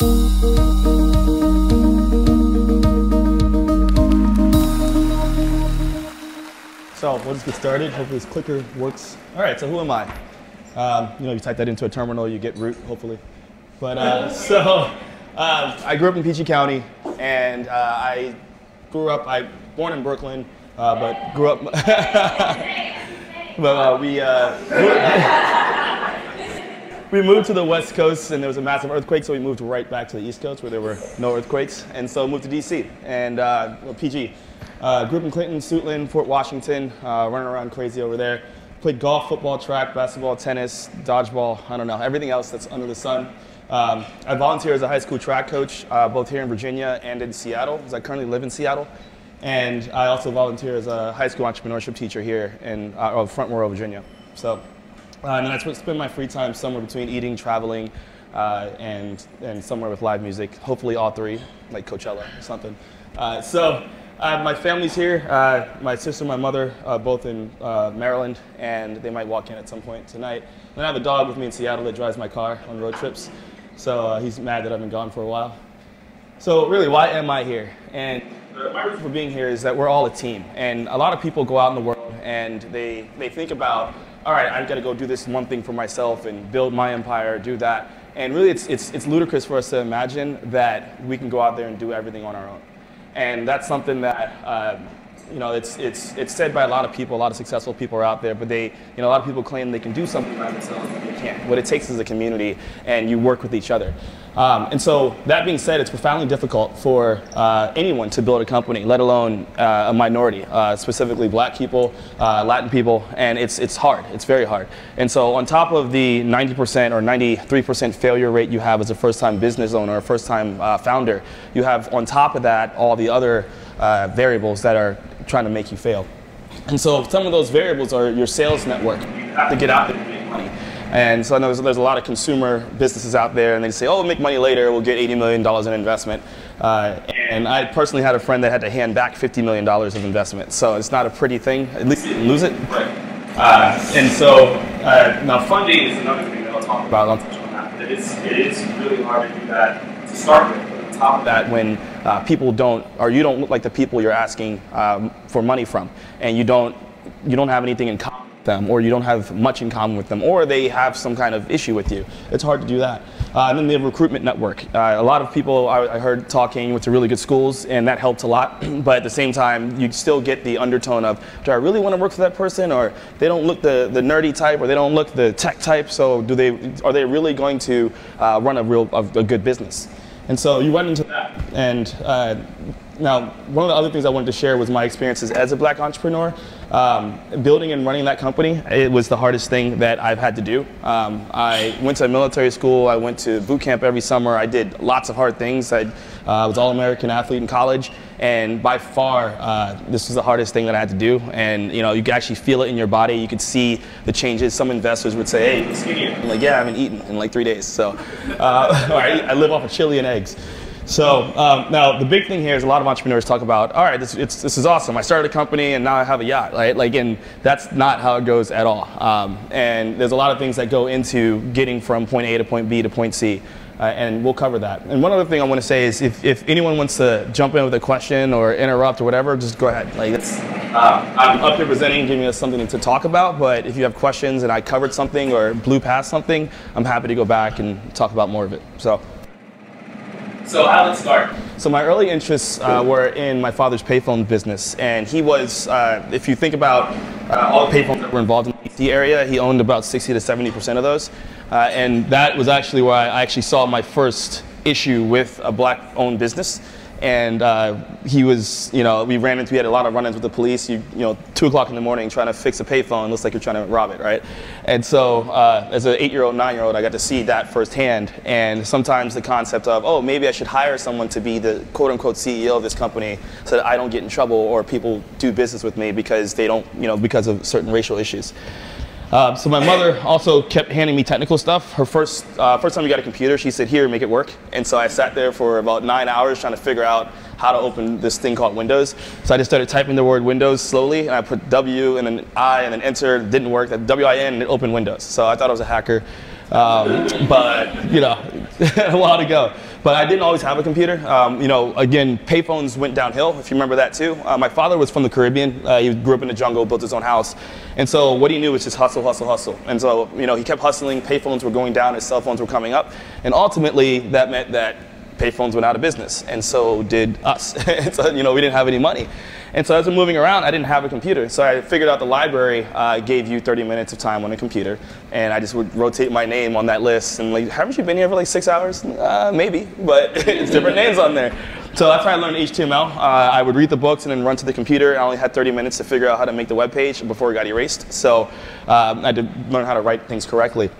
So we'll just get started. Hopefully this clicker works. All right, so who am I? Um, you know, you type that into a terminal, you get root, hopefully. But uh, so uh, I grew up in PG County, and uh, I grew up. I born in Brooklyn, uh, but grew up. but uh, we uh, we moved to the West Coast, and there was a massive earthquake, so we moved right back to the East Coast where there were no earthquakes, and so moved to DC and well, PG. Uh, grew up in Clinton, Suitland, Fort Washington, uh, running around crazy over there. Played golf, football, track, basketball, tennis, dodgeball, I don't know, everything else that's under the sun. Um, I volunteer as a high school track coach, uh, both here in Virginia and in Seattle, because I currently live in Seattle. And I also volunteer as a high school entrepreneurship teacher here in uh, Front Royal, Virginia. So, uh, and then I spend my free time somewhere between eating, traveling, uh, and, and somewhere with live music, hopefully all three, like Coachella or something. Uh, so, uh, my family's here. Uh, my sister, and my mother, uh, both in Maryland, and they might walk in at some point tonight. And I have a dog with me in Seattle that drives my car on road trips. So he's mad that I've been gone for a while. So really, why am I here? And my reason for being here is that we're all a team. And a lot of people go out in the world and they, they think about, all right, I've got to go do this one thing for myself and build my empire, do that. And really, it's, it's, it's ludicrous for us to imagine that we can go out there and do everything on our own. And that's something that, uh, you know, it's, it's, it's said by a lot of people, a lot of successful people are out there, but they, you know, a lot of people claim they can do something by themselves, but they can't. What it takes is a community, and you work with each other. Um, and so, that being said, it's profoundly difficult for uh, anyone to build a company, let alone uh, a minority, uh, specifically black people, uh, Latin people, and it's, it's hard. It's very hard. And so, on top of the 90% or 93% failure rate you have as a first time business owner or first time uh, founder, you have on top of that all the other uh, variables that are trying to make you fail. And so, some of those variables are your sales network. You have to get out there and make money. And so I know there's, there's, a lot of consumer businesses out there, and they say, oh, we'll make money later, we'll get $80 million in investment. Uh, and I personally had a friend that had to hand back $50 million of investment. So it's not a pretty thing. At least you didn't lose it. Uh, and so uh, now funding is another thing that I'll talk about. I'll touch on that. It is, it is really hard to do that to start with. But on top of that, when uh, people don't, or you don't look like the people you're asking um, for money from, and you don't, you don't have anything in common them or you don't have much in common with them or they have some kind of issue with you. It's hard to do that. Uh, and then the recruitment network. Uh, a lot of people I, I, heard talking went to really good schools and that helped a lot. but at the same time, you still get the undertone of, do I really want to work for that person? Or they don't look the, the nerdy type or they don't look the tech type. So do they, are they really going to uh, run a real, a, a, good business? And so you run into that. And uh, now, one of the other things I wanted to share was my experiences as a black entrepreneur. Um, building and running that company, it was the hardest thing that I've had to do. Um, I went to military school, I went to boot camp every summer, I did lots of hard things. I uh, was all-American athlete in college, and by far, uh, this was the hardest thing that I had to do. And you know, you could actually feel it in your body, you could see the changes. Some investors would say, hey. I'm like, yeah, I haven't eaten in like three days. So uh, I live off of chili and eggs. So um, now the big thing here is a lot of entrepreneurs talk about, all right, this, this is awesome. I started a company and now I have a yacht, right? Like, and that's not how it goes at all. Um, and there's a lot of things that go into getting from point A to point B to point C. Uh, and we'll cover that. And one other thing I want to say is if, if anyone wants to jump in with a question or interrupt or whatever, just go ahead. Like uh, I'm up here presenting, giving us something to talk about, but if you have questions and I covered something or blew past something, I'm happy to go back and talk about more of it. So. So how did it start? So my early interests uh, were in my father's payphone business, and he was, uh, if you think about uh, all the payphones that were involved in the DC area, he owned about 60 to 70 percent of those, uh, and that was actually where I actually saw my first issue with a black-owned business and uh, he was, you know, we ran into, we had a lot of run-ins with the police. You, you know, two o'clock in the morning trying to fix a payphone looks like you're trying to rob it, right? And so, uh, as an eight-year-old, nine-year-old, I got to see that firsthand. And sometimes the concept of, oh, maybe I should hire someone to be the quote-unquote CEO of this company so that I don't get in trouble or people do business with me because they don't, you know, because of certain racial issues. Uh, so my mother also kept handing me technical stuff. Her first uh, first time we got a computer, she said, "Here, make it work." And so I sat there for about nine hours trying to figure out how to open this thing called Windows. So I just started typing the word Windows slowly, and I put W and then I and then Enter. Didn't work. That W I N and it opened Windows. So I thought I was a hacker, um, but you know, a while to go. But I didn't always have a computer. Um, you know, again, payphones went downhill, if you remember that too. Uh, my father was from the Caribbean. Uh, he grew up in the jungle, built his own house. And so what he knew was just hustle, hustle, hustle. And so, you know, he kept hustling. Payphones were going down, his cell phones were coming up. And ultimately, that meant that payphones went out of business. And so did us. so, you know, we didn't have any money. And so as I'm moving around, I didn't have a computer. So I figured out the library uh, gave you 30 minutes of time on a computer. And I just would rotate my name on that list. And like, haven't you been here for like six hours? Uh, maybe, but it's different names on there. So that's how I learned HTML. Uh, I would read the books and then run to the computer. I only had 30 minutes to figure out how to make the web page before it got erased. So um, I had to learn how to write things correctly.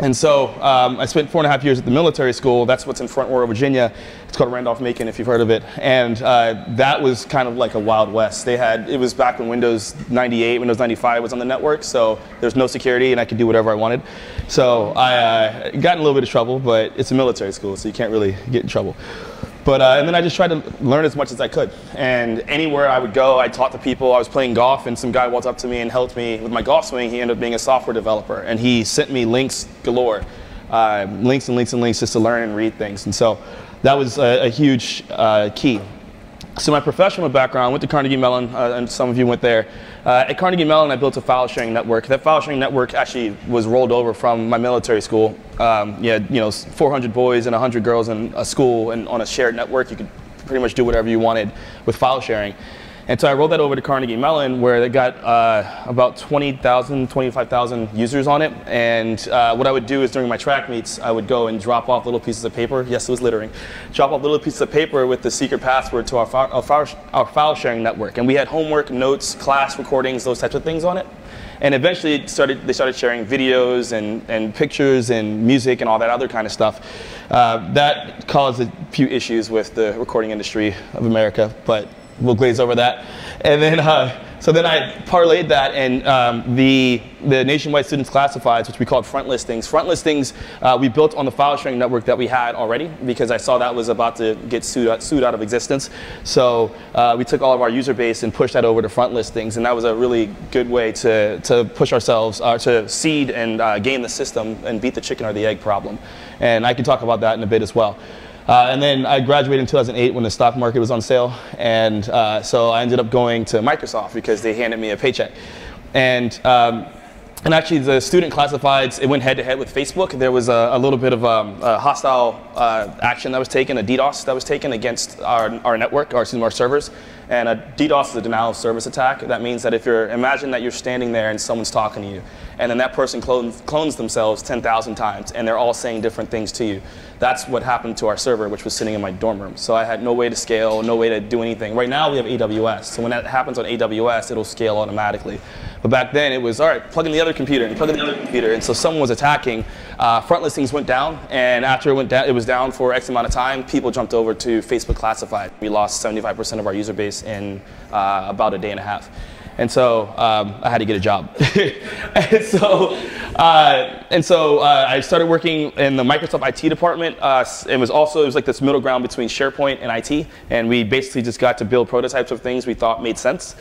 And so um, I spent four and a half years at the military school. That's what's in Front Royal, Virginia. It's called Randolph-Macon, if you've heard of it. And uh, that was kind of like a Wild West. They had, it was back when Windows 98, Windows 95 was on the network, so there's no security and I could do whatever I wanted. So I uh, got in a little bit of trouble, but it's a military school, so you can't really get in trouble. But, uh, and then I just tried to learn as much as I could. And anywhere I would go, I talked to people. I was playing golf, and some guy walked up to me and helped me with my golf swing. He ended up being a software developer, and he sent me links galore, uh, links and links and links just to learn and read things. And so that was a, a huge uh, key. So my professional background, went to Carnegie Mellon, uh, and some of you went there. Uh, at Carnegie Mellon, I built a file sharing network. That file sharing network actually was rolled over from my military school. Um, you had, you know, 400 boys and 100 girls in a school, and on a shared network, you could pretty much do whatever you wanted with file sharing. And so I rolled that over to Carnegie Mellon, where they got uh, about 20,000, 25,000 users on it. And uh, what I would do is during my track meets, I would go and drop off little pieces of paper. Yes, it was littering. Drop off little pieces of paper with the secret password to our, file, our, our file sharing network. And we had homework, notes, class recordings, those types of things on it. And eventually started, they started sharing videos and, and pictures and music and all that other kind of stuff. Uh, that caused a few issues with the recording industry of America, but we'll glaze over that. And then, uh, so then I parlayed that and um, the, the nationwide students classifieds, which we called front listings. Front listings uh, we built on the file sharing network that we had already because I saw that was about to get sued out, sued out of existence. So uh, we took all of our user base and pushed that over to front listings. And that was a really good way to, to push ourselves, uh, to seed and uh, game the system and beat the chicken or the egg problem. And I can talk about that in a bit as well. Uh, and then I graduated in 2008 when the stock market was on sale. And uh, so I ended up going to Microsoft because they handed me a paycheck. And, um, and actually, the student classifieds, it went head to head with Facebook. There was a, a little bit of um, a hostile uh, action that was taken, a DDoS that was taken against our, our network, or excuse me, our servers. And a DDoS is a denial of service attack. That means that if you're, imagine that you're standing there and someone's talking to you, and then that person clones, clones themselves 10,000 times, and they're all saying different things to you. That's what happened to our server, which was sitting in my dorm room. So I had no way to scale, no way to do anything. Right now we have AWS. So when that happens on AWS, it'll scale automatically. But back then it was, all right, plug in the other computer and plug in the other computer. And so someone was attacking. Uh, front listings went down. And after it went down, it was down for X amount of time, people jumped over to Facebook Classified. We lost 75% of our user base in uh, about a day and a half. And so um, I had to get a job. and so, uh, and so uh, I started working in the Microsoft IT department. Uh, it was also, it was like this middle ground between SharePoint and IT. And we basically just got to build prototypes of things we thought made sense.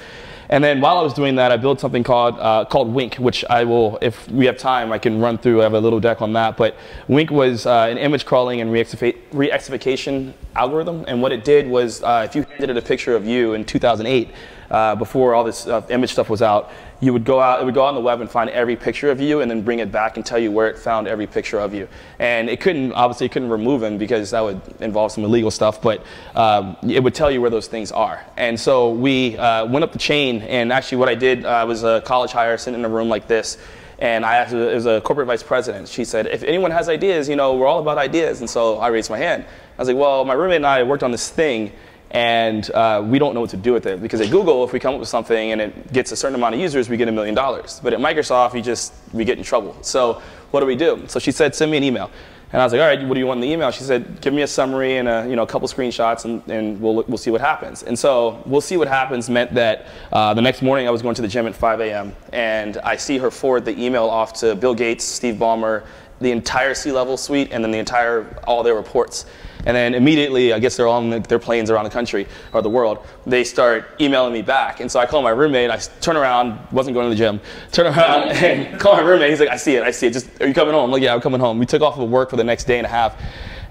And then while I was doing that, I built something called, uh, called Wink, which I will, if we have time, I can run through. I have a little deck on that. But Wink was uh, an image crawling and re-exification algorithm. And what it did was, uh, if you handed it a picture of you in 2008, uh, before all this uh, image stuff was out, you would go out, it would go out on the web and find every picture of you and then bring it back and tell you where it found every picture of you. And it couldn't, obviously it couldn't remove them because that would involve some illegal stuff, but um, it would tell you where those things are. And so we uh, went up the chain and actually what I did uh, was a college hire sitting in a room like this and I asked, as a corporate vice president, she said, if anyone has ideas, you know, we're all about ideas. And so I raised my hand. I was like, well, my roommate and I worked on this thing and uh, we don't know what to do with it. Because at Google, if we come up with something and it gets a certain amount of users, we get a million dollars. But at Microsoft, we just, we get in trouble. So what do we do? So she said, send me an email. And I was like, all right, what do you want in the email? She said, give me a summary and a, you know, a couple screenshots and, and we'll, we'll see what happens. And so we'll see what happens meant that uh, the next morning I was going to the gym at 5 a.m. and I see her forward the email off to Bill Gates, Steve Ballmer, the entire C-level suite, and then the entire, all their reports. And then immediately, I guess they're on their planes around the country or the world, they start emailing me back. And so I call my roommate, I turn around, wasn't going to the gym, turn around and call my roommate. He's like, I see it, I see it. Just, are you coming home? I'm like, yeah, I'm coming home. We took off of work for the next day and a half.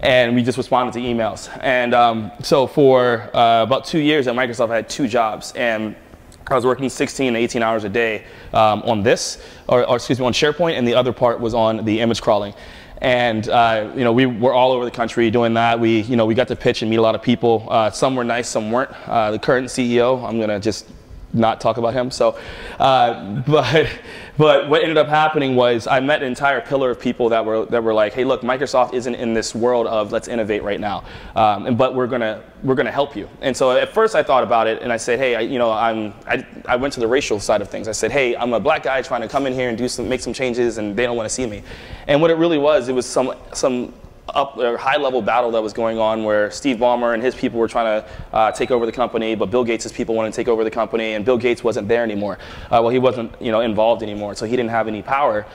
and we just responded to emails. And um, so for uh, about two years at Microsoft, I had two jobs, and I was working 16 to 18 hours a day um, on this, or, or, excuse me, on SharePoint, and the other part was on the image crawling. And uh, you know, we were all over the country doing that. We, you know, we got to pitch and meet a lot of people. Uh, some were nice, some weren't. Uh, the current CEO, I'm gonna just not talk about him. So, uh, but but what ended up happening was I met an entire pillar of people that were that were like, hey, look, Microsoft isn't in this world of let's innovate right now, um, and, but we're gonna we're gonna help you. And so at first I thought about it and I said, hey, I, you know, I'm I, I went to the racial side of things. I said, hey, I'm a black guy trying to come in here and do some make some changes, and they don't want to see me. And what it really was, it was some some up a high level battle that was going on where Steve Ballmer and his people were trying to uh, take over the company, but Bill Gates' people wanted to take over the company, and Bill Gates wasn't there anymore. Uh, well, he wasn't you know involved anymore, so he didn't have any power.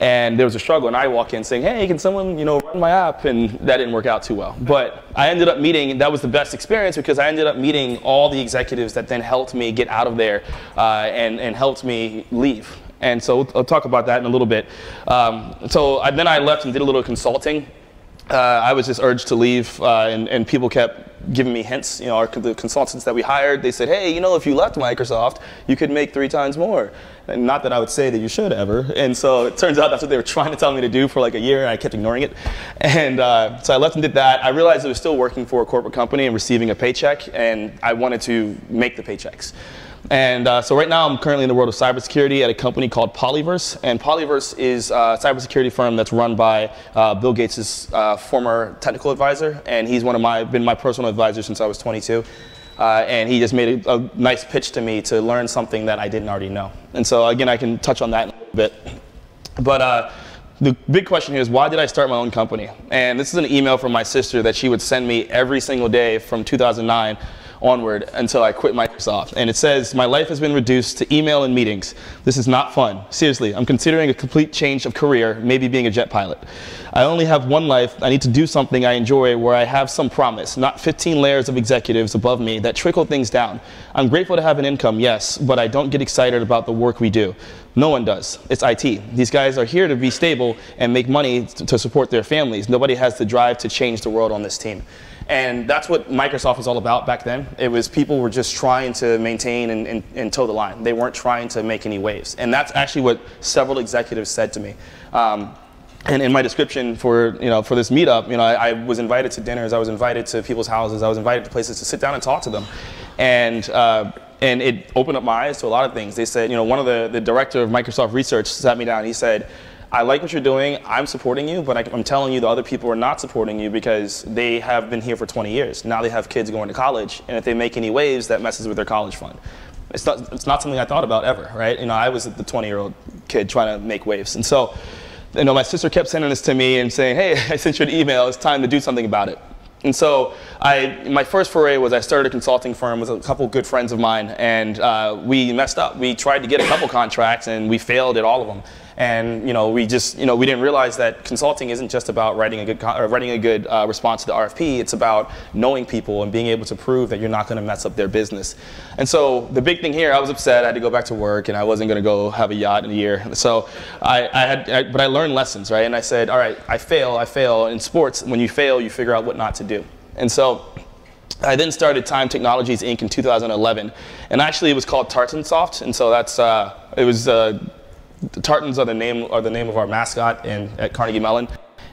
And there was a struggle, and I walk in saying, "Hey, can someone you know run my app?" And that didn't work out too well. But I ended up meeting. That was the best experience because I ended up meeting all the executives that then helped me get out of there uh, and and helped me leave. And so I'll talk about that in a little bit. Um, so I, then I left and did a little consulting uh, I was just urged to leave, uh, and, and people kept giving me hints. You know, our, the consultants that we hired, they said, hey, you know, if you left Microsoft, you could make three times more. And not that I would say that you should ever. And so it turns out that's what they were trying to tell me to do for like a year, and I kept ignoring it. And uh, so I left and did that. I realized I was still working for a corporate company and receiving a paycheck, and I wanted to make the paychecks. And uh, so right now I'm currently in the world of cybersecurity at a company called Polyverse. And Polyverse is a cybersecurity firm that's run by uh, Bill Gates' uh, former technical advisor. And he's one of my, been my personal advisor since I was 22. Uh, and he just made a, a, nice pitch to me to learn something that I didn't already know. And so again, I can touch on that in a little bit. But uh, the big question here is why did I start my own company? And this is an email from my sister that she would send me every single day from 2009 onward until I quit Microsoft. And it says, My life has been reduced to email and meetings. This is not fun. Seriously, I'm considering a complete change of career, maybe being a jet pilot. I only have one life. I need to do something I enjoy where I have some promise, not 15 layers of executives above me that trickle things down. I'm grateful to have an income, yes, but I don't get excited about the work we do. No one does. It's IT. These guys are here to be stable and make money to support their families. Nobody has the drive to change the world on this team. And that's what Microsoft was all about back then. It was people were just trying to maintain and, and, and toe the line. They weren't trying to make any waves. And that's actually what several executives said to me. Um, and in my description for you know for this meetup, you know, I, I, was invited to dinners, I was invited to people's houses, I was invited to places to sit down and talk to them, and uh, and it opened up my eyes to a lot of things. They said, you know, one of the the director of Microsoft Research sat me down. He said, I like what you're doing. I'm supporting you, but I, am telling you the other people are not supporting you because they have been here for 20 years. Now they have kids going to college, and if they make any waves, that messes with their college fund. It's not, it's not something I thought about ever, right? You know, I was the 20-year-old kid trying to make waves, and so, you know, my sister kept sending this to me and saying, "Hey, I sent you an email. It's time to do something about it." And so I, my first foray was I started a consulting firm with a couple good friends of mine, and uh, we messed up. We tried to get a couple contracts, and we failed at all of them. And you know, we just you know we didn't realize that consulting isn't just about writing a good writing a good uh, response to the RFP. It's about knowing people and being able to prove that you're not going to mess up their business. And so the big thing here, I was upset. I had to go back to work, and I wasn't going to go have a yacht in a year. So I, I had, I, but I learned lessons, right? And I said, all right, I fail, I fail. In sports, when you fail, you figure out what not to do. And so I then started Time Technologies Inc. in 2011, and actually it was called Tartansoft, and so that's uh, it was uh, the Tartans are the name are the name of our mascot in at Carnegie Mellon,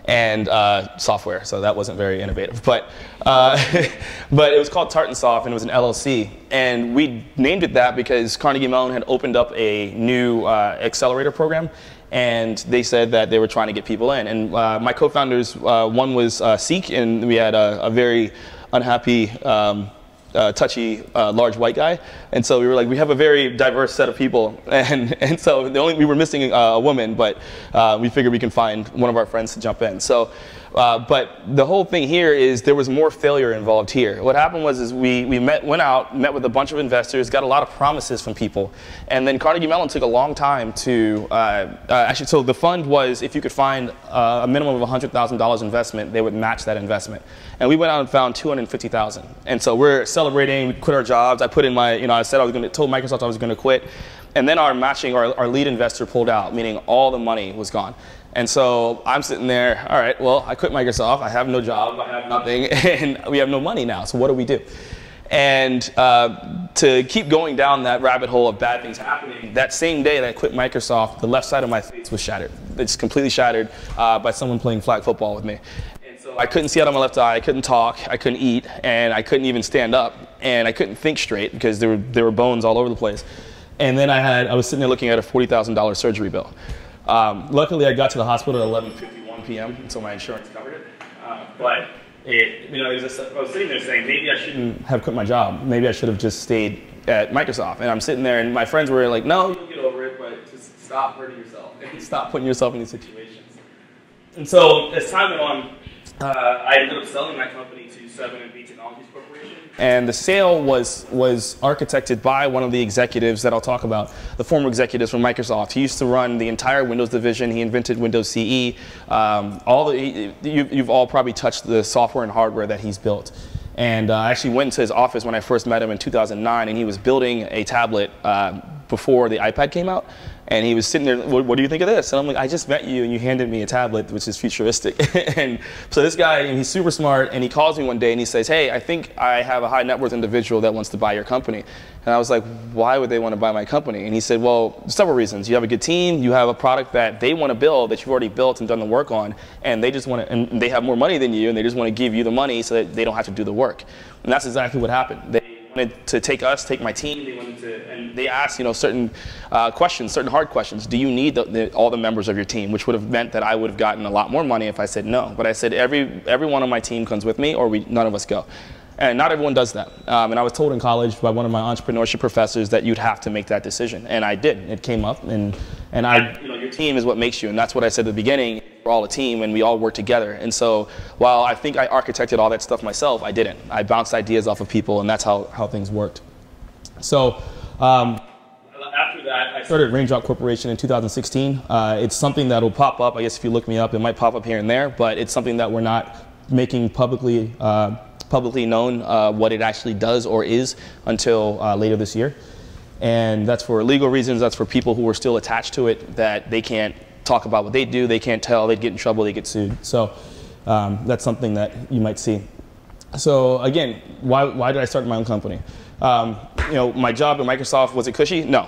and uh, software. So that wasn't very innovative, but uh, but it was called Tartansoft and it was an LLC, and we named it that because Carnegie Mellon had opened up a new uh, accelerator program. And they said that they were trying to get people in. And uh, my co-founders, uh, one was uh, Sikh, and we had a, a very unhappy um, uh, touchy, uh, large white guy. And so we were like, we have a very diverse set of people. And, and so the only, we were missing uh, a woman, but uh, we figured we can find one of our friends to jump in. So uh, but the whole thing here is there was more failure involved here. What happened was is we, we met, went out, met with a bunch of investors, got a lot of promises from people, and then Carnegie Mellon took a long time to, uh, uh, actually, so the fund was if you could find uh, a minimum of $100,000 investment, they would match that investment. And we went out and found 250,000. And so we're celebrating, we quit our jobs. I put in my, you know, I said I was going to, told Microsoft I was going to quit. And then our matching, our, our lead investor pulled out, meaning all the money was gone. And so I'm sitting there, all right, well, I quit Microsoft. I have no job, I have nothing, and we have no money now. So what do we do? And uh, to keep going down that rabbit hole of bad things happening, that same day that I quit Microsoft, the left side of my face was shattered. It's completely shattered uh, by someone playing flag football with me. And so I couldn't see out of my left eye, I couldn't talk, I couldn't eat, and I couldn't even stand up, and I couldn't think straight because there were, there were bones all over the place. And then I had, I was sitting there looking at a $40,000 surgery bill. Um, luckily, I got to the hospital at 11:51 p.m. so my insurance covered it. Uh, but it, you know, it was just, I was sitting there saying maybe I shouldn't have quit my job. Maybe I should have just stayed at Microsoft. And I'm sitting there, and my friends were like, "No, you'll get over it, but just stop hurting yourself and stop putting yourself in these situations." And so as time went on, uh, I ended up selling my company to 7&B Technologies Corporation. And the sale was, was architected by one of the executives that I'll talk about, the former executives from Microsoft. He used to run the entire Windows division. He invented Windows CE. Um, all the, you, you've all probably touched the software and hardware that he's built. And uh, I actually went into his office when I first met him in 2009, and he was building a tablet uh, before the iPad came out. And he was sitting there, what, what, do you think of this? And I'm like, I just met you and you handed me a tablet, which is futuristic. and so this guy, he's super smart, and he calls me one day and he says, hey, I think I have a high net worth individual that wants to buy your company. And I was like, why would they want to buy my company? And he said, well, several reasons. You have a good team, you have a product that they want to build that you've already built and done the work on, and they just want to, and they have more money than you, and they just want to give you the money so that they don't have to do the work. And that's exactly what happened. They, wanted to take us, take my team. They wanted to, and they asked, you know, certain uh, questions, certain hard questions. Do you need the, the, all the members of your team? Which would have meant that I would have gotten a lot more money if I said no. But I said every every one of my team comes with me, or we none of us go. And not everyone does that. Um, and I was told in college by one of my entrepreneurship professors that you'd have to make that decision. And I did. It came up, and and I, you know, your team is what makes you, and that's what I said at the beginning. We're all a team, and we all work together. And so, while I think I architected all that stuff myself, I didn't. I bounced ideas off of people, and that's how how things worked. So. Um, after that, I started Raindrop Corporation in 2016. Uh, it's something that will pop up. I guess if you look me up, it might pop up here and there, but it's something that we're not making publicly uh, publicly known uh, what it actually does or is until uh, later this year. And that's for legal reasons, that's for people who are still attached to it, that they can't talk about what they do, they can't tell, they'd get in trouble, they get sued. So um, that's something that you might see. So again, why, why did I start my own company? Um, you know, my job at Microsoft, was it cushy? No,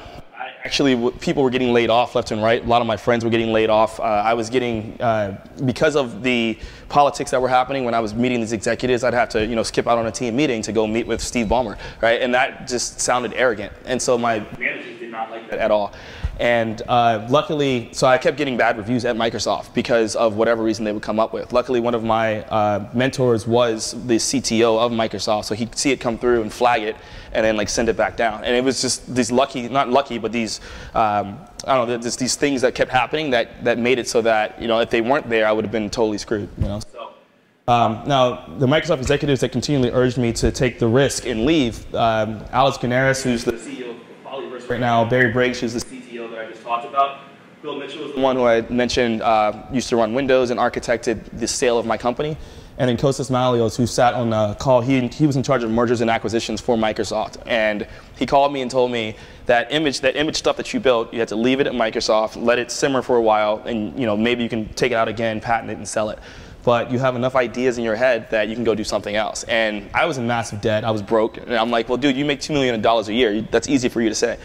actually people were getting laid off left and right. A lot of my friends were getting laid off. Uh, I was getting, uh, because of the politics that were happening when I was meeting these executives, I'd have to, you know, skip out on a team meeting to go meet with Steve Ballmer, right? And that just sounded arrogant. And so my managers did not like that at all. And uh, luckily, so I kept getting bad reviews at Microsoft because of whatever reason they would come up with. Luckily, one of my uh, mentors was the CTO of Microsoft, so he'd see it come through and flag it, and then like send it back down. And it was just these lucky, not lucky, but these, um, I don't know, just these things that kept happening that that made it so that you know if they weren't there, I would have been totally screwed. You know. So, um, now, the Microsoft executives that continually urged me to take the risk and leave, um, Alex Gounares, who's the CEO of Polyverse right now, Barry Briggs, who's the CEO talked about, Bill Mitchell was the one who I mentioned uh, used to run Windows and architected the sale of my company. And then Kostas Mallios, who sat on the call, he, he was in charge of mergers and acquisitions for Microsoft. And he called me and told me that image, that image stuff that you built, you had to leave it at Microsoft, let it simmer for a while, and you know maybe you can take it out again, patent it, and sell it but you have enough ideas in your head that you can go do something else. And I was in massive debt. I was broke. And I'm like, well, dude, you make $2 million a year. That's easy for you to say.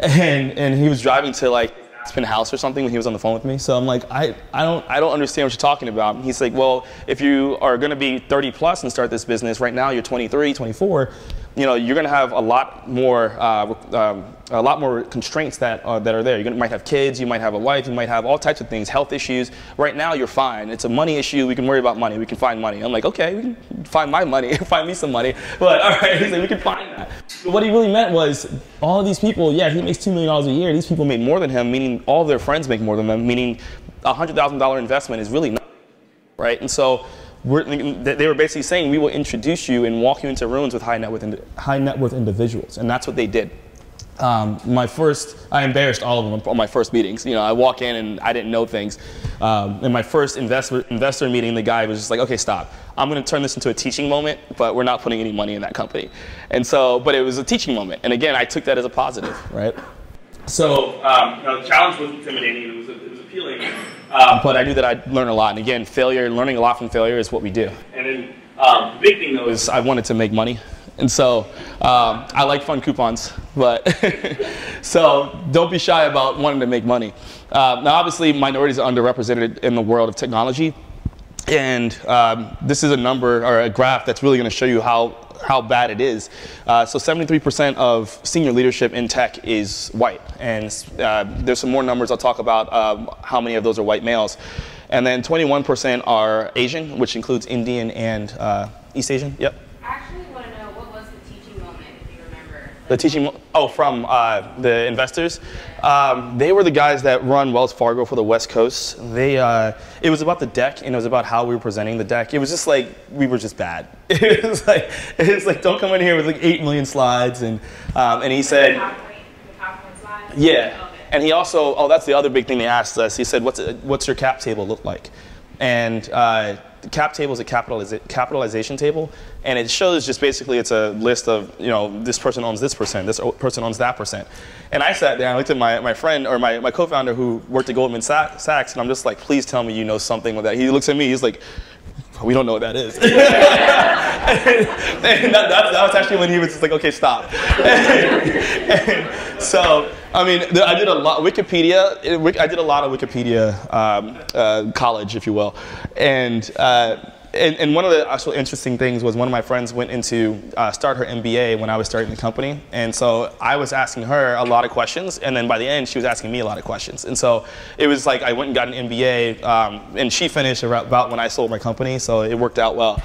And, and he was driving to like Aspen House or something when he was on the phone with me. So I'm like, I, I, don't, I don't understand what you're talking about. And he's like, well, if you are going to be 30 plus and start this business, right now you're 23, 24, you know, you're going to have a lot more, uh, um, a lot more constraints that are, that are there. You might have kids, you might have a wife, you might have all types of things, health issues. Right now, you're fine. It's a money issue. We can worry about money. We can find money. I'm like, okay, we can find my money, find me some money. But all right, he's like, we can find that. But what he really meant was, all of these people, yeah, he makes two million dollars a year. These people make more than him, meaning all of their friends make more than them, meaning a hundred thousand dollar investment is really nothing, right? And so they were basically saying we will introduce you and walk you into rooms with high net worth, high net worth individuals, and that's what they did. Um, my first, I embarrassed all of them on my first meetings. You know, I walk in and I didn't know things. Um, in my first investor, investor meeting, the guy was just like, okay, stop. I'm going to turn this into a teaching moment, but we're not putting any money in that company. And so, but it was a teaching moment. And again, I took that as a positive, right? So, um, you know, the challenge was intimidating. It was, was appealing. Um, but I knew that I'd learn a lot. And again, failure, learning a lot from failure is what we do. And then um, the big thing though is I wanted to make money. And so um, I like fun coupons, but so don't be shy about wanting to make money. Uh, now, obviously, minorities are underrepresented in the world of technology. And um, this is a number or a graph that's really going to show you how, how bad it is. Uh, so 73% of senior leadership in tech is white. And uh, there's some more numbers I'll talk about um, how many of those are white males. And then 21% are Asian, which includes Indian and uh, East Asian. Yep. The teaching, oh, from uh, the investors. Um, they were the guys that run Wells Fargo for the West Coast. They, uh, it was about the deck and it was about how we were presenting the deck. It was just like we were just bad. it was like it was like don't come in here with like eight million slides and um, and he said, yeah. And he also, oh, that's the other big thing they asked us. He said, what's what's your cap table look like? And uh, the cap table is a capitaliza capitalization table, and it shows just basically it's a list of, you know, this person owns this percent, this person owns that percent. And I sat there I looked at my, my friend or my, my co-founder who worked at Goldman Sachs, and I'm just like, please tell me you know something with that. He looks at me, he's like, we don't know what that is. and, that, that, that, was actually when he was just like, okay, stop. and, and so, I mean, I did a lot, Wikipedia, I did a lot of Wikipedia um, uh, college, if you will. And, uh, and, and, one of the actual interesting things was one of my friends went into uh, start her MBA when I was starting the company, and so I was asking her a lot of questions, and then by the end she was asking me a lot of questions, and so it was like I went and got an MBA, um, and she finished about when I sold my company, so it worked out well.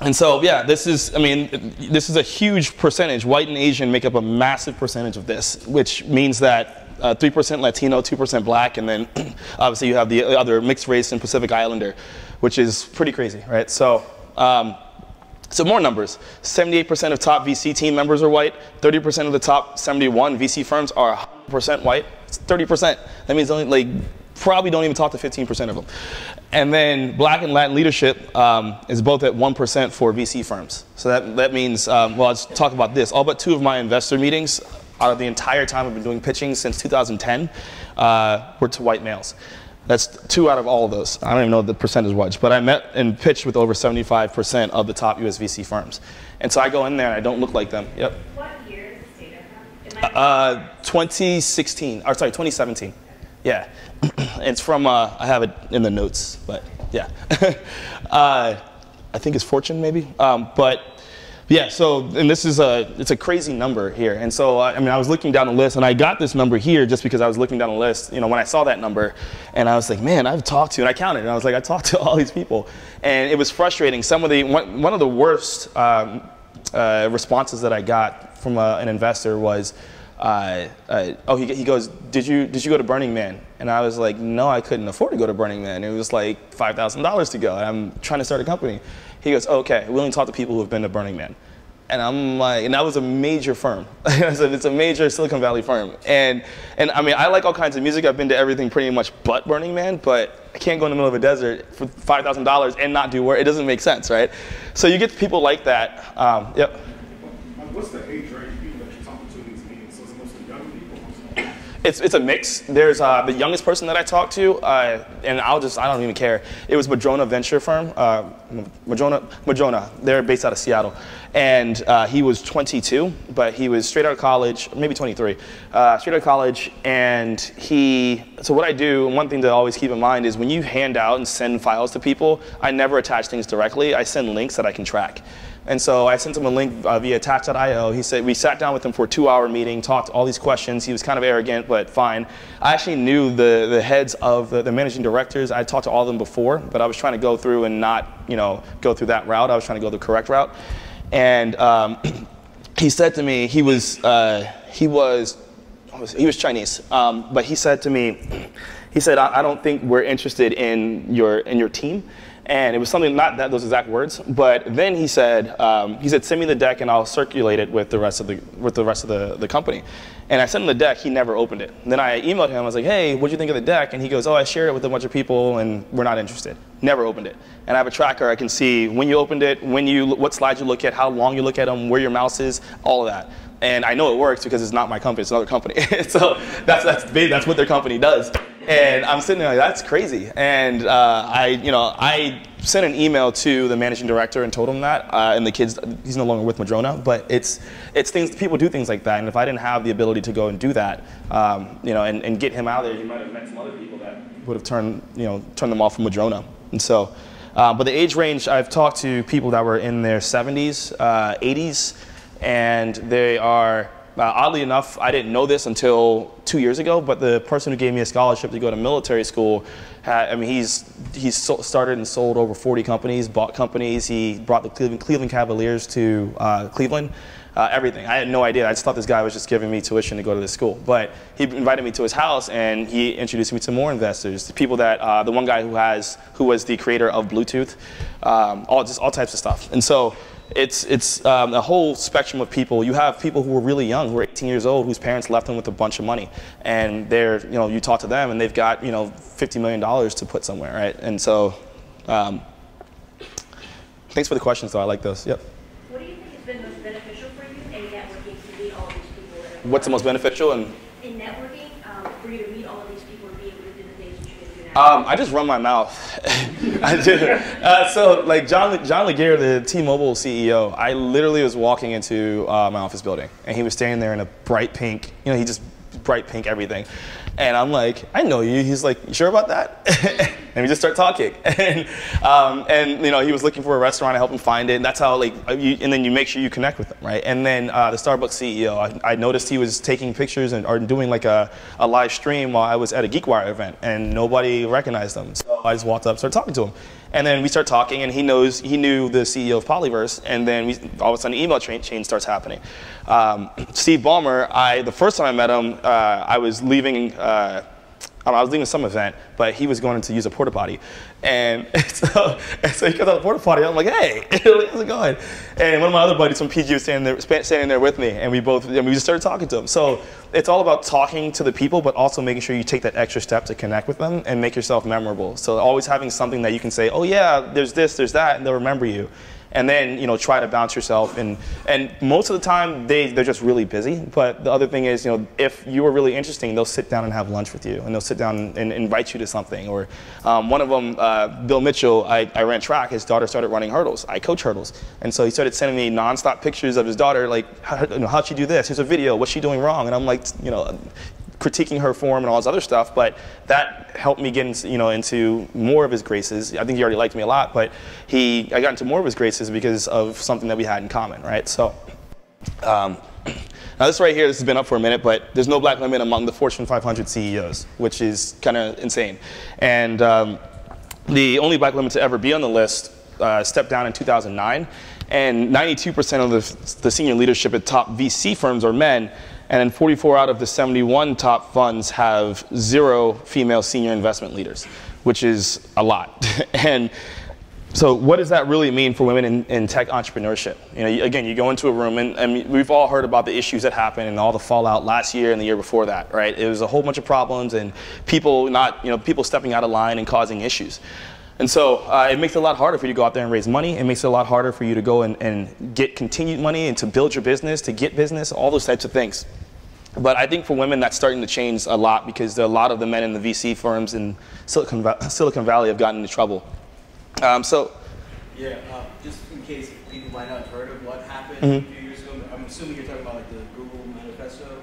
Uh, and so, yeah, this is, I mean, this is a huge percentage. White and Asian make up a massive percentage of this, which means that uh, 3% Latino, 2% black, and then obviously you have the other mixed race and Pacific Islander which is pretty crazy, right? So, um, so more numbers. 78% of top VC team members are white. 30% of the top 71 VC firms are 100% white. It's 30%. That means only like probably don't even talk to 15% of them. And then black and Latin leadership um, is both at 1% for VC firms. So that, that means, um, well, let's talk about this. All but two of my investor meetings out of the entire time I've been doing pitching since 2010 uh, were to white males. That's two out of all of those. I don't even know the percentage was, but I met and pitched with over 75% of the top US VC firms. And so I go in there and I don't look like them. Yep. What year is this data from? Uh, 2016, or sorry, 2017. Yeah. it's from, uh, I have it in the notes, but yeah. uh, I think it's Fortune maybe. Um, but yeah, so, and this is a, it's a crazy number here. And so, I mean, I was looking down the list and I got this number here just because I was looking down the list, you know, when I saw that number and I was like, man, I've talked to, and I counted, and I was like, I talked to all these people. And it was frustrating. Some of the, one, one of the worst um, uh, responses that I got from uh, an investor was, uh, uh, oh, he, he goes, did you, did you go to Burning Man? And I was like, no, I couldn't afford to go to Burning Man. It was like $5,000 to go. and I'm trying to start a company. He goes, okay, we only talk to people who have been to Burning Man. And I'm like, and that was a major firm. I said, it's a major Silicon Valley firm. And, and I mean, I like all kinds of music. I've been to everything pretty much but Burning Man, but I can't go in the middle of a desert for $5,000 and not do work. It doesn't make sense, right? So you get people like that. Um, yep. What's the age range? It's, it's a mix. There's uh, the youngest person that I talked to, uh, and I'll just, I don't even care. It was Madrona Venture Firm, uh, Madrona, Madrona. They're based out of Seattle. And uh, he was 22, but he was straight out of college, maybe 23, uh, straight out of college. And he, so what I do, one thing to always keep in mind is when you hand out and send files to people, I never attach things directly. I send links that I can track. And so I sent him a link uh, via attach.io. He said, we sat down with him for a two hour meeting, talked all these questions. He was kind of arrogant, but fine. I actually knew the, the heads of the, the managing directors. I talked to all of them before, but I was trying to go through and not, you know, go through that route. I was trying to go the correct route. And um, he said to me, he was, uh, he was, he was Chinese, um, but he said to me, he said, I, I don't think we're interested in your, in your team. And it was something, not that, those exact words, but then he said, um, he said, send me the deck and I'll circulate it with the rest of the, with the, rest of the, the company. And I sent him the deck, he never opened it. And then I emailed him, I was like, hey, what'd you think of the deck? And he goes, oh, I shared it with a bunch of people and we're not interested. Never opened it. And I have a tracker, I can see when you opened it, when you, what slides you look at, how long you look at them, where your mouse is, all of that. And I know it works because it's not my company, it's another company. so that's, that's, that's what their company does. And I'm sitting there like, that's crazy. And uh, I, you know, I sent an email to the managing director and told him that. Uh, and the kids, he's no longer with Madrona, but it's, it's things, people do things like that. And if I didn't have the ability to go and do that, um, you know, and, and get him out there, he might have met some other people that would have turned, you know, turned them off from Madrona. And so, uh, but the age range, I've talked to people that were in their 70s, uh, 80s, and they are uh, oddly enough, I didn't know this until two years ago, but the person who gave me a scholarship to go to military school, had, I mean, he's, he's so started and sold over 40 companies, bought companies. He brought the Cleveland, Cleveland Cavaliers to uh, Cleveland. Uh, everything. I had no idea. I just thought this guy was just giving me tuition to go to this school. But he invited me to his house and he introduced me to more investors. The people that, uh, the one guy who has, who was the creator of Bluetooth, um, all just all types of stuff. And so it's, it's um, a whole spectrum of people. You have people who are really young, who are 18 years old, whose parents left them with a bunch of money. And they're, you know, you talk to them and they've got, you know, $50 million to put somewhere, right? And so, um, thanks for the questions though, I like those, yep. What do you think has been most beneficial for you in networking to meet all these people What's the most beneficial? And in networking um, for you to meet all of these people and be able to do the things that you can do now? Um, I just run my mouth. I do. Uh, so, like John, John Legere, the T-Mobile CEO, I literally was walking into uh, my office building, and he was standing there in a bright pink. You know, he just bright pink everything, and I'm like, I know you. He's like, you sure about that? and we just start talking, and um, and you know, he was looking for a restaurant. I helped him find it, and that's how like, you, and then you make sure you connect with them, right? And then uh, the Starbucks CEO, I, I noticed he was taking pictures and or doing like a, a live stream while I was at a GeekWire event, and nobody recognized him. So I just walked up, started talking to him. And then we start talking, and he knows he knew the CEO of Polyverse, and then we, all of a sudden, email chain, chain starts happening. Um, Steve Ballmer, I the first time I met him, uh, I was leaving. Uh, I was leaving some event, but he was going to use a porta potty, and so, and so he comes out of the porta potty. I'm like, "Hey, how's it going?" And one of my other buddies from PG was standing there, standing there with me, and we both, and we just started talking to him. So it's all about talking to the people, but also making sure you take that extra step to connect with them and make yourself memorable. So always having something that you can say, "Oh yeah, there's this, there's that," and they'll remember you and then you know try to bounce yourself. And and most of the time they they're just really busy. But the other thing is you know if you are really interesting they'll sit down and have lunch with you and they'll sit down and invite you to something. Or um, one of them uh, bill mitchell I, I ran track. His daughter started running hurdles. I coach hurdles. And so he started sending me nonstop pictures of his daughter like how, you know, how'd she do this? Here's a video. What's she doing wrong? And i'm like you know critiquing her form and all this other stuff, but that helped me get into, you know, into more of his graces. I think he already liked me a lot, but he, I got into more of his graces because of something that we had in common, right? So, um, now this right here, this has been up for a minute, but there's no black women among the Fortune 500 CEOs, which is kind of insane. And um, the only black women to ever be on the list uh, stepped down in 2009, and 92% of the, the senior leadership at top VC firms are men, and then 44 out of the 71 top funds have zero female senior investment leaders, which is a lot. and so what does that really mean for women in, in tech entrepreneurship? You know, again, you go into a room and, and, we've all heard about the issues that happened and all the fallout last year and the year before that, right? It was a whole bunch of problems and people not, you know, people stepping out of line and causing issues. And so uh, it makes it a lot harder for you to go out there and raise money. It makes it a lot harder for you to go and, and get continued money and to build your business, to get business, all those types of things. But I think for women, that's starting to change a lot because a lot of the men in the VC firms in Silicon, Silicon Valley have gotten into trouble. Um, so, yeah, uh, just in case people might not have heard of what happened Mhm. a few years ago, I'm assuming you're talking about like the Google manifesto.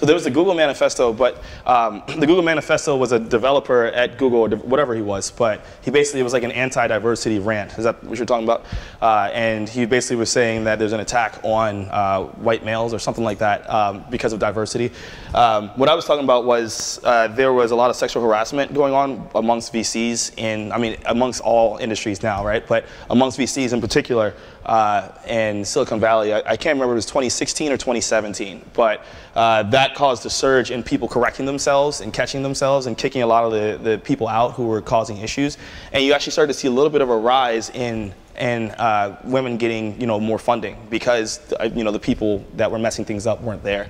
So there was the Google Manifesto, but um, the Google Manifesto was a developer at Google, or whatever he was, but he basically was like an anti-diversity rant. Is that what you're talking about? Uh, and he basically was saying that there's an attack on uh, white males or something like that um, because of diversity. Um, what I was talking about was uh, there was a lot of sexual harassment going on amongst VCs in, I mean, amongst all industries now, right? But amongst VCs in particular uh, in Silicon Valley. I, I, can't remember it was 2016 or 2017, but uh, that caused a surge in people correcting themselves and catching themselves and kicking a lot of the, the people out who were causing issues. And you actually started to see a little bit of a rise in and uh, women getting you know more funding because uh, you know the people that were messing things up weren't there.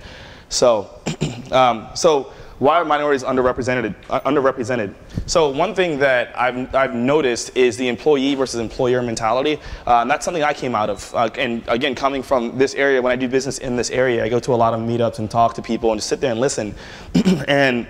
So, um, so why are minorities underrepresented? Uh, underrepresented. So one thing that I've, I've noticed is the employee versus employer mentality. Uh, and that's something I came out of. Uh, and again, coming from this area, when I do business in this area, I go to a lot of meetups and talk to people and just sit there and listen. and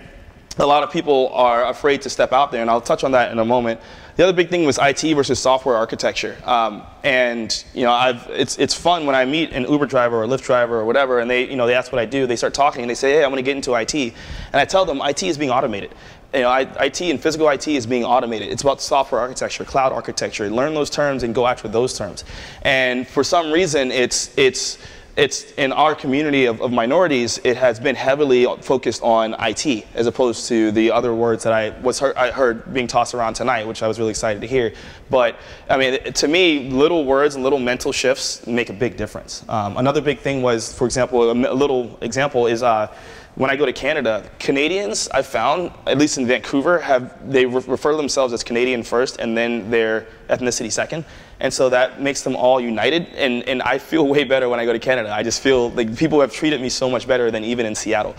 a lot of people are afraid to step out there, and I'll touch on that in a moment. The other big thing was IT versus software architecture, um, and you know, I've, it's it's fun when I meet an Uber driver or Lyft driver or whatever, and they you know they ask what I do, they start talking, and they say, hey, I want to get into IT, and I tell them IT is being automated. You know, IT and physical IT is being automated. It's about software architecture, cloud architecture. Learn those terms and go after those terms. And for some reason, it's it's it's in our community of, of, minorities, it has been heavily focused on IT as opposed to the other words that I was heard, I heard being tossed around tonight, which I was really excited to hear. But I mean, to me, little words and little mental shifts make a big difference. Um, another big thing was, for example, a, little example is. Uh, when I go to Canada, Canadians I found, at least in Vancouver, have they re- refer to themselves as Canadian first and then their ethnicity second and so that makes them all united. And, and I feel way better when I go to Canada. I just feel like people have treated me so much better than even in Seattle.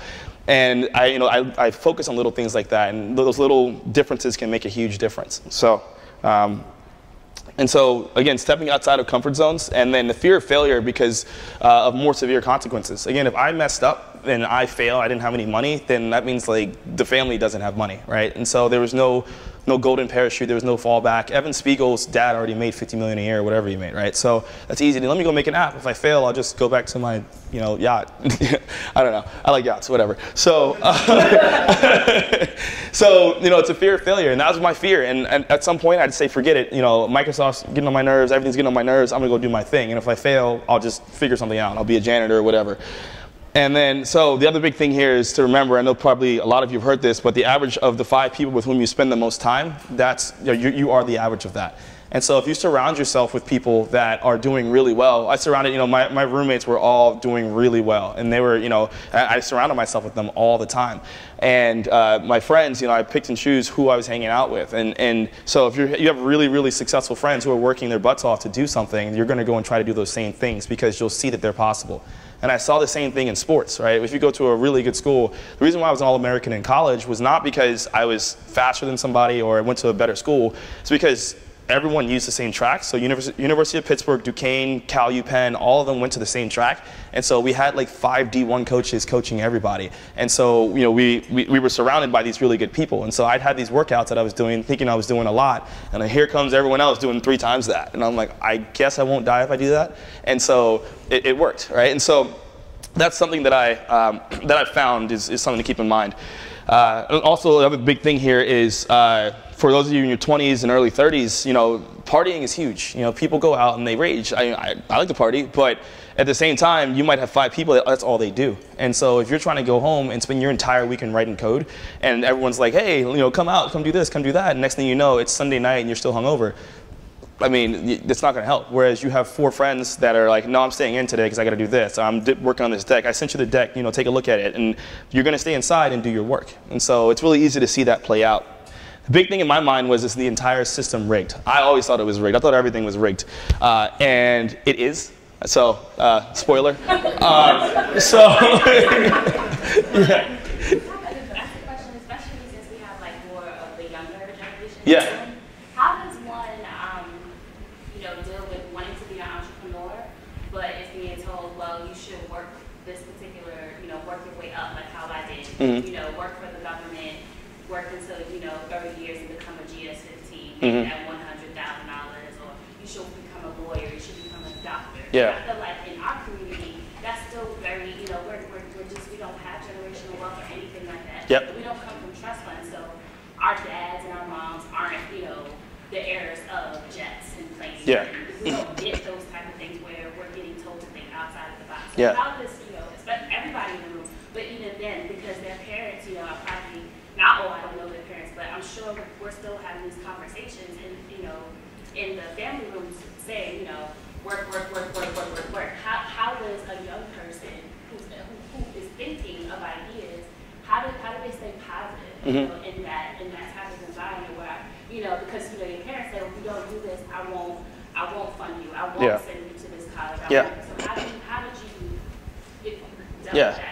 And I, you know, I, I focus on little things like that, and those little differences can make a huge difference. So, um, and so, again, stepping outside of comfort zones, and then the fear of failure because uh, of more severe consequences. Again, if I messed up and I fail, I didn't have any money, then that means like the family doesn't have money, right? And so there was no no golden parachute. There was no fallback. Evan Spiegel's dad already made 50 million a year, or whatever he made, right? So that's easy. Let me go make an app. If I fail, I'll just go back to my, you know, yacht. I don't know. I like yachts, whatever. So, uh, so you know, it's a fear of failure, and that was my fear. And, and at some point, I'd say, forget it. You know, Microsoft's getting on my nerves. Everything's getting on my nerves. I'm gonna go do my thing. And if I fail, I'll just figure something out. I'll be a janitor or whatever. And then, so the other big thing here is to remember, I know probably a lot of you have heard this, but the average of the five people with whom you spend the most time, that's, you, know, you, you are the average of that. And so if you surround yourself with people that are doing really well, I surrounded, you know, my, my roommates were all doing really well. And they were, you know, I, I surrounded myself with them all the time. And uh, my friends, you know, I picked and choose who I was hanging out with. And, and so if you're, you have really, really successful friends who are working their butts off to do something, you're going to go and try to do those same things because you'll see that they're possible. And I saw the same thing in sports, right? If you go to a really good school, the reason why I was an All-American in college was not because I was faster than somebody or I went to a better school. It's because everyone used the same track. So University, University of Pittsburgh, Duquesne, Cal UPenn, all of them went to the same track. And so we had like five D1 coaches coaching everybody. And so, you know, we, we, we were surrounded by these really good people. And so I'd had these workouts that I was doing, thinking I was doing a lot. And here comes everyone else doing three times that. And I'm like, I guess I won't die if I do that. And so it, it worked, right? And so that's something that I, um, that i found is, is something to keep in mind. Uh, also, another big thing here is uh, for those of you in your 20s and early 30s, you know, partying is huge. You know, people go out and they rage. I, I, I like to party, but at the same time, you might have five people that that's all they do. And so if you're trying to go home and spend your entire weekend writing code, and everyone's like, hey, you know, come out, come do this, come do that, and next thing you know, it's Sunday night and you're still hungover. I mean, it's not going to help. Whereas you have four friends that are like, no, I'm staying in today because I got to do this. I'm working on this deck. I sent you the deck. You know, take a look at it, and you're going to stay inside and do your work. And so it's really easy to see that play out. The big thing in my mind was is the entire system rigged. I always thought it was rigged. I thought everything was rigged, uh, and it is. So, uh, spoiler. Uh, so, yeah. Yeah. How does one, um, you know, deal with wanting to be an entrepreneur, but it's being told, well, you should work this particular, you know, work your way up, like how I did, mm-hmm. you know, work for the work until, you know, 30 years and become a GS-15 mm-hmm. at $100,000, or you should become a lawyer, you should become a doctor. Yeah. I feel like in our community, that's still very, you know, we're, we're, we're just, we don't have generational wealth or anything like that. Yep. We don't come from trust funds, so our dads and our moms aren't, you know, the heirs of jets and planes. Yeah. We don't get those type of things where we're getting told to think outside of the box. Yeah. How does, you know, everybody in the room, but even then, because their parents, you know, are probably not, oh, I don't know their parents, but I'm sure we're still having these conversations and, you know, in the family rooms saying, you know, work, work, work, work, work, work, work. How, how does a young person who's, who, who is thinking of ideas, how do, how do they stay positive mm-hmm. you know, in that in that type of environment where, you know, because, you know, your parents say, well, if you don't do this, I won't, I won't fund you. I won't yeah. send you to this college. I yeah. Won't. So how, do, how did you, yeah. that?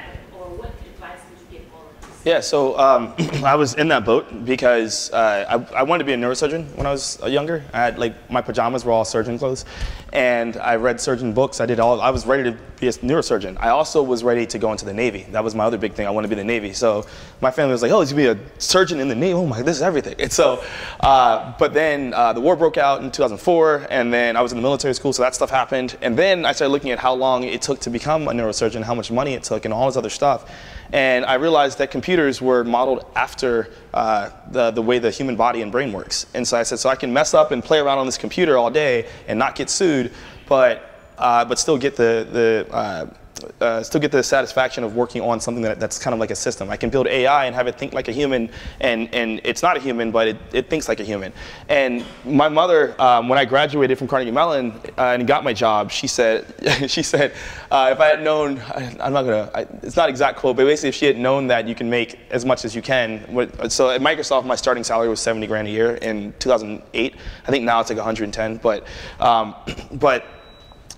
Yeah, so um, I was in that boat because uh, I, I, wanted to be a neurosurgeon when I was uh, younger. I had like my pajamas were all surgeon clothes, and I read surgeon books. I did all. I was ready to be a neurosurgeon. I also was ready to go into the Navy. That was my other big thing. I wanted to be in the Navy. So my family was like, "Oh, you be a surgeon in the Navy? Oh my, this is everything." And so, uh, but then uh, the war broke out in 2004, and then I was in the military school, so that stuff happened. And then I started looking at how long it took to become a neurosurgeon, how much money it took, and all this other stuff. And I realized that computers were modeled after uh, the, the way the human body and brain works. And so I said, so I can mess up and play around on this computer all day and not get sued, but, uh, but still get the, the uh, uh, still get the satisfaction of working on something that, that's kind of like a system. I can build AI and have it think like a human, and, and it's not a human, but it, it thinks like a human. And my mother, um, when I graduated from Carnegie Mellon uh, and got my job, she said, she said, uh, if I had known, I, am not gonna, it's not exact quote, but basically if she had known that you can make as much as you can. What, so at Microsoft, my starting salary was 70 grand a year in 2008. I think now it's like 110, but, um, but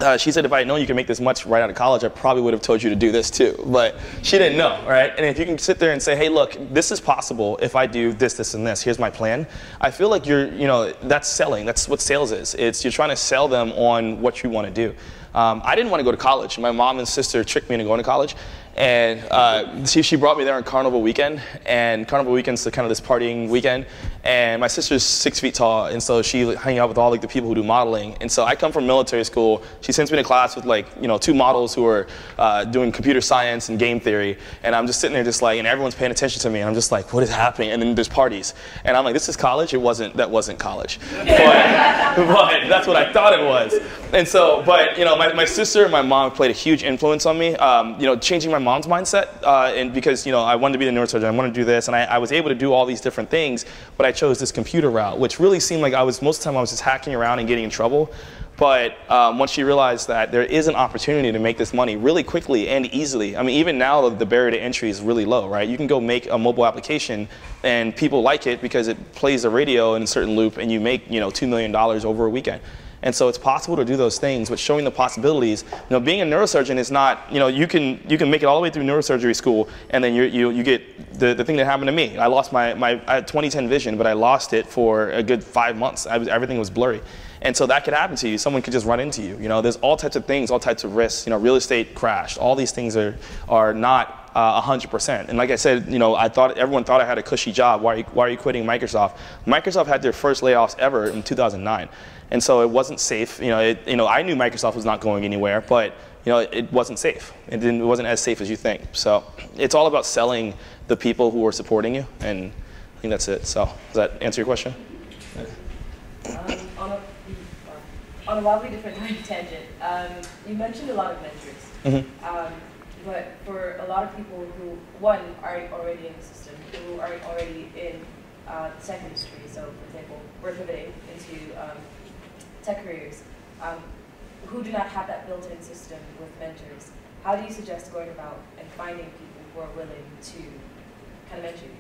uh, she said if I had known you could make this much right out of college, I probably would have told you to do this too. But she didn't know, right? And if you can sit there and say, hey, look, this is possible if I do this, this, and this. Here's my plan. I feel like you're, you know, that's selling. That's what sales is. It's you're trying to sell them on what you want to do. Um, I didn't want to go to college. My mom and sister tricked me into going to college. And uh, she, she brought me there on Carnival weekend. And Carnival weekend's the, kind of this partying weekend. And my sister's six feet tall. And so she hang out with all like the people who do modeling. And so I come from military school. She sends me to class with like, you know, two models who are uh, doing computer science and game theory. And I'm just sitting there just like, and everyone's paying attention to me. And I'm just like, what is happening? And then there's parties. And I'm like, this is college? It wasn't, that wasn't college. but, but that's what I thought it was. And so, but, you know, my, my sister and my mom played a huge influence on me. Um, you know, changing my mom's mindset, uh, and because you know I wanted to be a neurosurgeon, I wanted to do this, and I, I, was able to do all these different things, but I chose this computer route, which really seemed like I was most of the time I was just hacking around and getting in trouble. But um, once she realized that there is an opportunity to make this money really quickly and easily, I mean, even now the barrier to entry is really low, right? You can go make a mobile application and people like it because it plays the radio in a certain loop and you make, you know, $2 million over a weekend. And so it's possible to do those things, but showing the possibilities. You know, being a neurosurgeon is not, you know, you can, you can make it all the way through neurosurgery school and then you, you, you get the, the thing that happened to me. I lost my, my I had 2010 vision, but I lost it for a good five months. Was, everything was blurry. And so that could happen to you. Someone could just run into you. You know, there's all types of things, all types of risks. You know, real estate crashed. All these things are, are not uh, 100%. And like I said, you know, I thought everyone thought I had a cushy job. Why are you, why are you quitting Microsoft? Microsoft had their first layoffs ever in 2009. And so it wasn't safe. You know, it, you know, I knew Microsoft was not going anywhere, but you know, it wasn't safe. It, didn't, it wasn't as safe as you think. So it's all about selling the people who are supporting you, and I think that's it. So does that answer your question? Um, on, a, on a wildly different tangent, um, you mentioned a lot of mentors. Mm -hmm. um, but for a lot of people who, one, are already in the system, who are already in uh, the tech industry, so for example, we're pivoting into um, tech careers um, who do not have that built-in system with mentors, how do you suggest going about and finding people who are willing to kind of mentor you?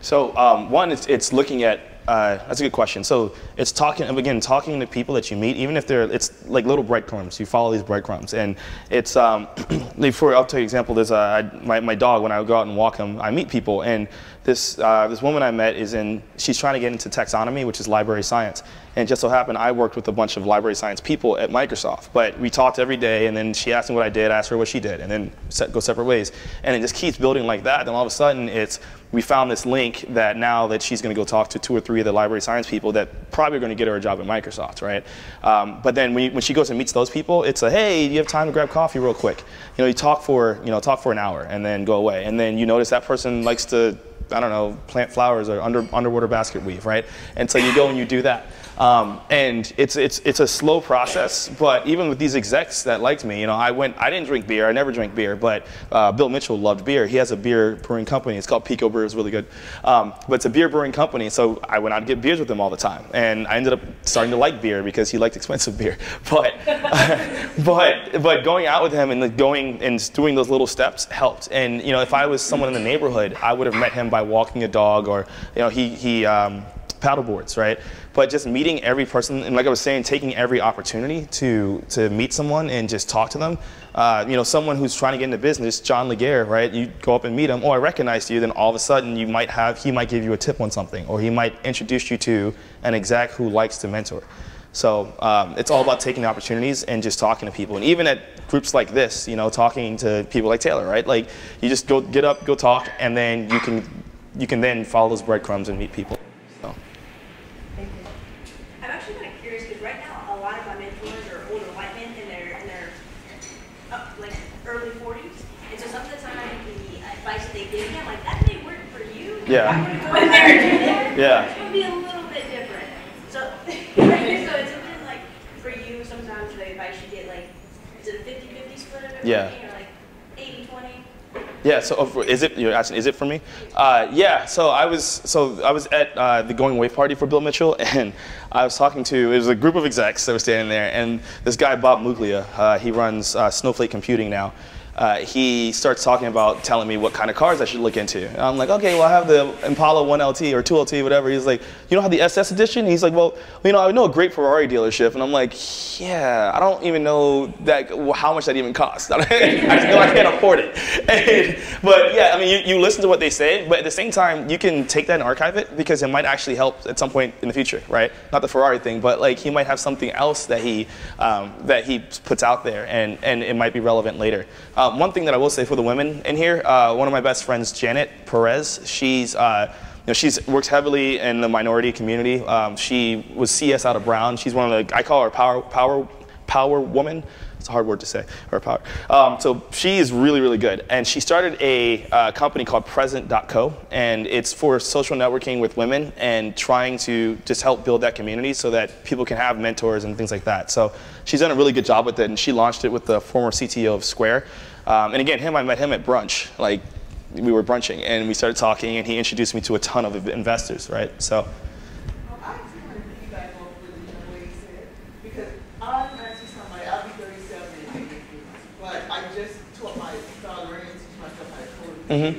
So um, one, it's, it's looking at uh, that's a good question. So it's talking again, talking to people that you meet, even if they're it's like little breadcrumbs. You follow these breadcrumbs, and it's um, for I'll tell you an example. There's a, my my dog when I go out and walk him, I meet people, and this uh, this woman I met is in she's trying to get into taxonomy, which is library science, and just so happened I worked with a bunch of library science people at Microsoft. But we talked every day, and then she asked me what I did, I asked her what she did, and then set, go separate ways, and it just keeps building like that. Then all of a sudden it's we found this link that now that she's going to go talk to two or three of the library science people that probably are going to get her a job at Microsoft, right? Um, but then when, when she goes and meets those people, it's a hey, do you have time to grab coffee real quick? You know, you talk for you know talk for an hour and then go away, and then you notice that person likes to I don't know, plant flowers or under, underwater basket weave, right? And so you go and you do that. Um, and it's, it's, it's a slow process, but even with these execs that liked me, you know, I went, I didn't drink beer, I never drank beer, but uh, Bill Mitchell loved beer. He has a beer brewing company, it's called PicoBrew, it's really good. Um, but it's a beer brewing company, so I went out to get beers with him all the time. And I ended up starting to like beer because he liked expensive beer. But, but, but going out with him and going and doing those little steps helped. And, you know, if I was someone in the neighborhood, I would have met him by walking a dog or, you know, he, he, um, paddle boards, right? But just meeting every person, and like I was saying, taking every opportunity to to meet someone and just talk to them. Uh, you know, someone who's trying to get into business, John Legere, right? You go up and meet him. Oh, I recognize you. Then all of a sudden, you might have he might give you a tip on something, or he might introduce you to an exec who likes to mentor. So um, it's all about taking opportunities and just talking to people. And even at groups like this, you know, talking to people like Taylor, right? Like you just go get up, go talk, and then you can you can then follow those breadcrumbs and meet people. So. Thank you. I'm actually kind of curious because right now a lot of my mentors are older white men in their in their uh, like early 40s, and so some of the time the advice that they give me, I'm like that may work for you. Yeah. I want to go in there and do that. Yeah. It's gonna be a little bit different. So, so it's something like for you. Sometimes the advice you get like is it a 50-50 split of everything, Yeah. or like 80-20? Yeah. So uh, is it? You're asking, is it for me? Uh, yeah. So I was. So I was at uh, the going away party for Bill Mitchell, and I was talking to. It was a group of execs that were standing there, and this guy Bob Muglia. Uh, he runs uh, Snowflake Computing now. Uh, he starts talking about telling me what kind of cars I should look into. And I'm like, okay, well, I have the Impala 1LT or 2LT, whatever. He's like, you don't have the SS edition? He's like, well, you know, I know a great Ferrari dealership. And I'm like, yeah, I don't even know that how much that even costs. I just know I can't afford it. And- but yeah, I mean, you, you listen to what they say, but at the same time, you can take that and archive it because it might actually help at some point in the future, right? Not the Ferrari thing, but like he might have something else that he um, that he puts out there, and and it might be relevant later. One thing that I will say for the women in here, uh, one of my best friends, Janet Perez, she's. Uh, you know, she's works heavily in the minority community. Um, she was CS out of Brown. She's one of the I call her power power power woman. It's a hard word to say, or power. Um, so she is really, really good. And she started a uh, company called Present.co, and it's for social networking with women and trying to just help build that community so that people can have mentors and things like that. So she's done a really good job with it, and she launched it with the former CTO of Square. Um, and again, him, I met him at brunch. Like, we were brunching, and we started talking, and he introduced me to a ton of investors, right? So. A a Mhm.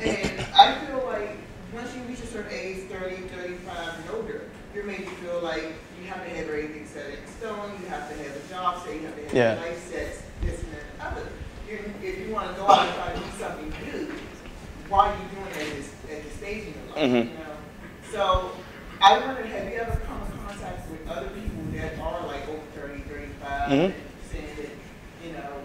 And I feel like, once you reach a certain age, 30, 35 and older, you're made to feel like you have to have everything set in stone, you have to have a job set, you have to have Yeah. life sets, this and that and the other. You, if you wanna try to do something why are you doing it at this, at this stage in your life, Mhm. you know? So, I wondered, have you ever come in contact with other people that are like over 30, 35, Mhm. saying that, you know,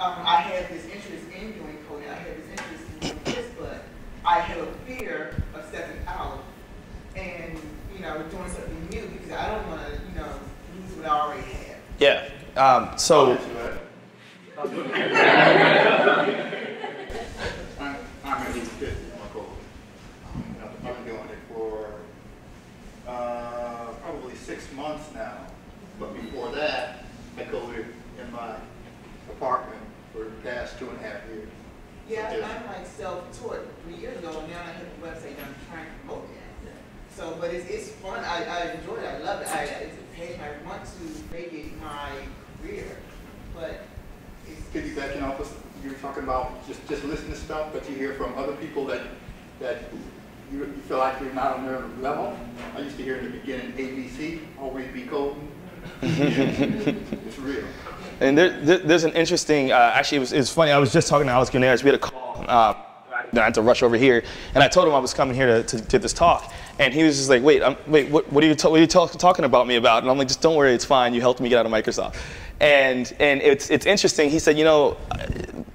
um, I have this interest in doing coding, I have this interest in doing this, but I have a fear of stepping out and, you know, doing something new because I don't wanna, you know, lose what I already have. Yeah. Um, so. I'm, I'm at least fifty, my goal. Um, I've I've been doing it for, uh, probably six months now. But before that, I coded in my apartment for the past two and a half years. Yeah, Yes. I'm like self-taught three years ago, and now I have a website that I'm trying to promote it. So, but it's, it's fun, I, I enjoy it, I love it, I, it's a passion, I want to make it my career, but it's. Piggybacking off what you were talking about, just, just listening to stuff that you hear from other people that, that you, you feel like you're not on their level. I used to hear in the beginning, ABC, always be coding. It's real. And there, there, there's an interesting, uh, actually, it was, it was funny. I was just talking to Alex Gounares. We had a call. Uh, I had to rush over here, and I told him I was coming here to, to, to this talk, and he was just like, "Wait, um, wait, what, what are you, what are you talk, talking about me about?" And I'm like, "Just don't worry, it's fine. You helped me get out of Microsoft." And and it's it's interesting. He said, "You know,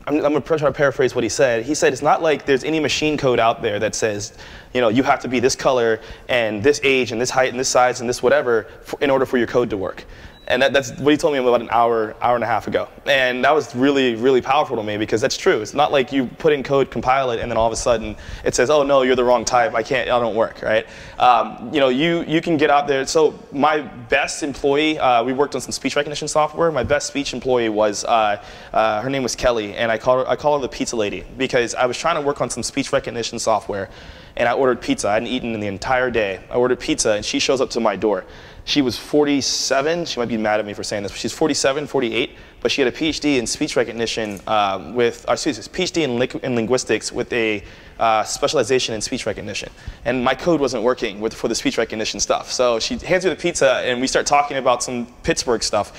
I'm, I'm try to paraphrase what he said. He said it's not like there's any machine code out there that says, you know, you have to be this color and this age and this height and this size and this whatever for, in order for your code to work." And that, that's what he told me about an hour, hour and a half ago. And that was really, really powerful to me because that's true. It's not like you put in code, compile it, and then all of a sudden it says, oh no, you're the wrong type. I can't, I don't work, right? Um, you know, you, you can get out there. So my best employee, uh, we worked on some speech recognition software. My best speech employee was, uh, uh, her name was Kelly, and I call her, I call her the pizza lady because I was trying to work on some speech recognition software. and I ordered pizza. I hadn't eaten in the entire day. I ordered pizza, and she shows up to my door. She was 47. She might be mad at me for saying this, but she's 47, 48, but she had a PhD in speech recognition um, with, uh, excuse me, PhD in, li- in linguistics with a uh, specialization in speech recognition. And my code wasn't working with, for the speech recognition stuff. So she hands me the pizza, and we start talking about some Pittsburgh stuff.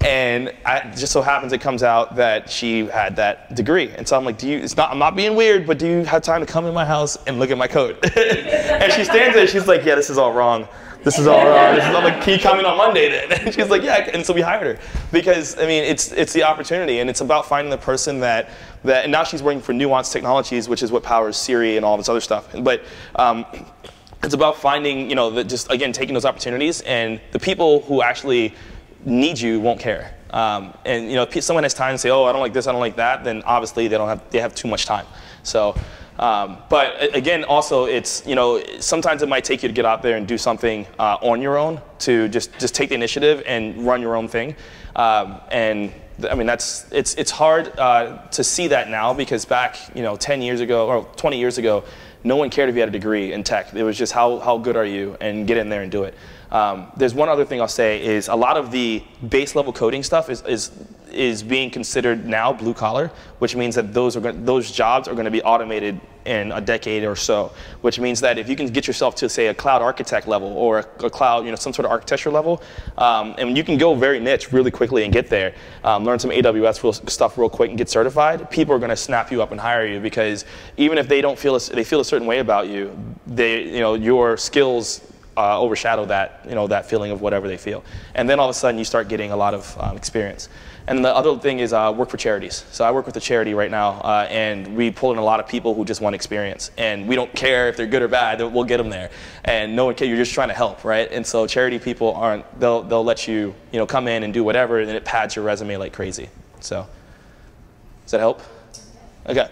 And I, just so happens it comes out that she had that degree. And so I'm like, do you, it's not, I'm not being weird, but do you have time to come in my house and look at my code? and she stands there, she's like, yeah, this is all wrong. This is all wrong. This is all you come in on Monday then? And she's like, yeah. And so we hired her because, I mean, it's, it's the opportunity and it's about finding the person that, that, and now she's working for Nuance Technologies, which is what powers Siri and all this other stuff. But, um, it's about finding, you know, the, just again taking those opportunities, and the people who actually need you won't care. Um, and you know, if someone has time to say, "Oh, I don't like this, I don't like that," then obviously they don't have they have too much time. So, um, but again, also it's you know sometimes it might take you to get out there and do something uh, on your own to just just take the initiative and run your own thing. Um, and I mean that's it's it's hard uh, to see that now because back you know 10 years ago or 20 years ago, no one cared if you had a degree in tech. It was just how how good are you and get in there and do it. Um, there's one other thing I'll say is a lot of the base level coding stuff is, is, is being considered now blue collar, which means that those, are those jobs are going to be automated in a decade or so, which means that if you can get yourself to say a cloud architect level or a, a cloud, you know, some sort of architecture level, um, and you can go very niche really quickly and get there, um, learn some AWS real, stuff real quick and get certified, people are going to snap you up and hire you because even if they don't feel a, they feel a certain way about you, they, you know, your skills uh, overshadow that, you know, that feeling of whatever they feel. And then all of a sudden you start getting a lot of um, experience. And the other thing is uh, work for charities. So I work with a charity right now, uh, and we pull in a lot of people who just want experience. And we don't care if they're good or bad, we'll get them there. And no one cares, you're just trying to help, right? And so charity people aren't, they'll, they'll let you, you know, come in and do whatever, and it pads your resume like crazy. So, does that help? Okay.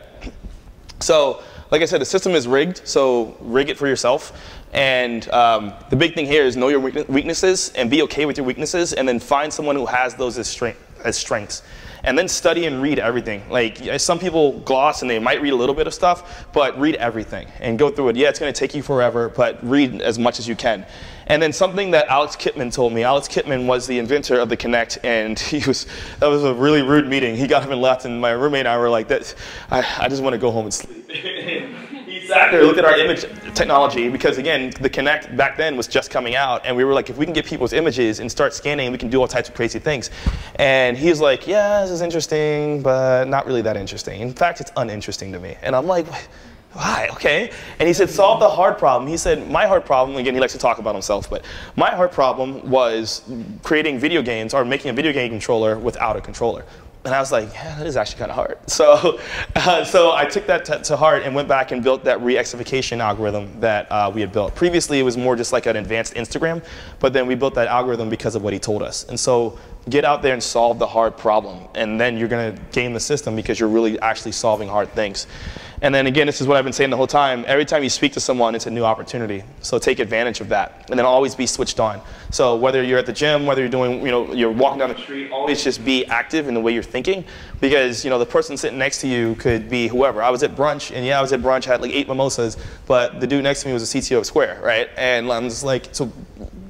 So, like I said, the system is rigged, so rig it for yourself. And um, the big thing here is know your weaknesses and be okay with your weaknesses, and then find someone who has those as, strength, as strengths. And then study and read everything. Like some people gloss and they might read a little bit of stuff, but read everything and go through it. Yeah, it's going to take you forever, but read as much as you can. And then something that Alex Kipman told me. Alex Kipman was the inventor of the Kinect, and he was that was a really rude meeting. He got up and left, and my roommate and I were like, "That I, I just want to go home and sleep." there, looked at our image technology because again, the Kinect back then was just coming out, and we were like, if we can get people's images and start scanning, we can do all types of crazy things. And he's like, "Yeah, this is interesting, but not really that interesting. In fact, it's uninteresting to me." And I'm like. Why? Okay. And he said, solve the hard problem. He said, my hard problem, again, he likes to talk about himself, but my hard problem was creating video games or making a video game controller without a controller. And I was like, yeah, that is actually kind of hard. So, uh, so I took that to, to heart and went back and built that re-excification algorithm that uh, we had built. Previously, it was more just like an advanced Instagram, but then we built that algorithm because of what he told us. And so get out there and solve the hard problem, and then you're going to game the system because you're really actually solving hard things. And then again, this is what I've been saying the whole time. Every time you speak to someone, it's a new opportunity. So take advantage of that, and then always be switched on. So whether you're at the gym, whether you're doing, you know, you're walking down the street, always just be active in the way you're thinking, because you know the person sitting next to you could be whoever. I was at brunch, and yeah, I was at brunch, I had like eight mimosas, but the dude next to me was a CTO of Square, right? And I'm just like, so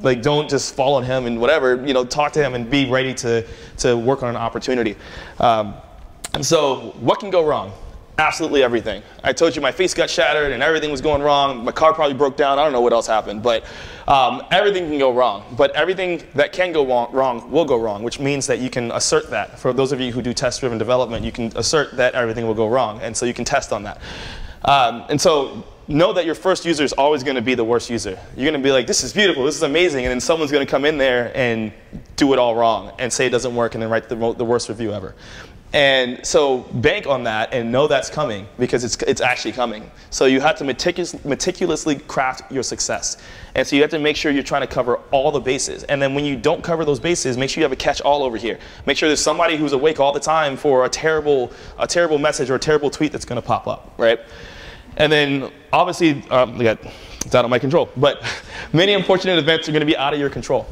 like don't just fall on him and whatever you know talk to him and be ready to to work on an opportunity um, and so what can go wrong absolutely everything. I told you my face got shattered and everything was going wrong. My car probably broke down. I don't know what else happened but um, everything can go wrong but everything that can go wrong, will go wrong which means that you can assert that. For those of you who do test driven development you can assert that everything will go wrong and so you can test on that. Um, and so know that your first user is always going to be the worst user. You're going to be like, this is beautiful, this is amazing, and then someone's going to come in there and do it all wrong and say it doesn't work and then write the, the worst review ever. And so bank on that and know that's coming because it's, it's actually coming. So you have to meticulous, meticulously craft your success. And so you have to make sure you're trying to cover all the bases. And then when you don't cover those bases, make sure you have a catch all over here. Make sure there's somebody who's awake all the time for a terrible, a terrible message or a terrible tweet that's going to pop up, right? And then obviously, um, it's out of my control, but many unfortunate events are going to be out of your control.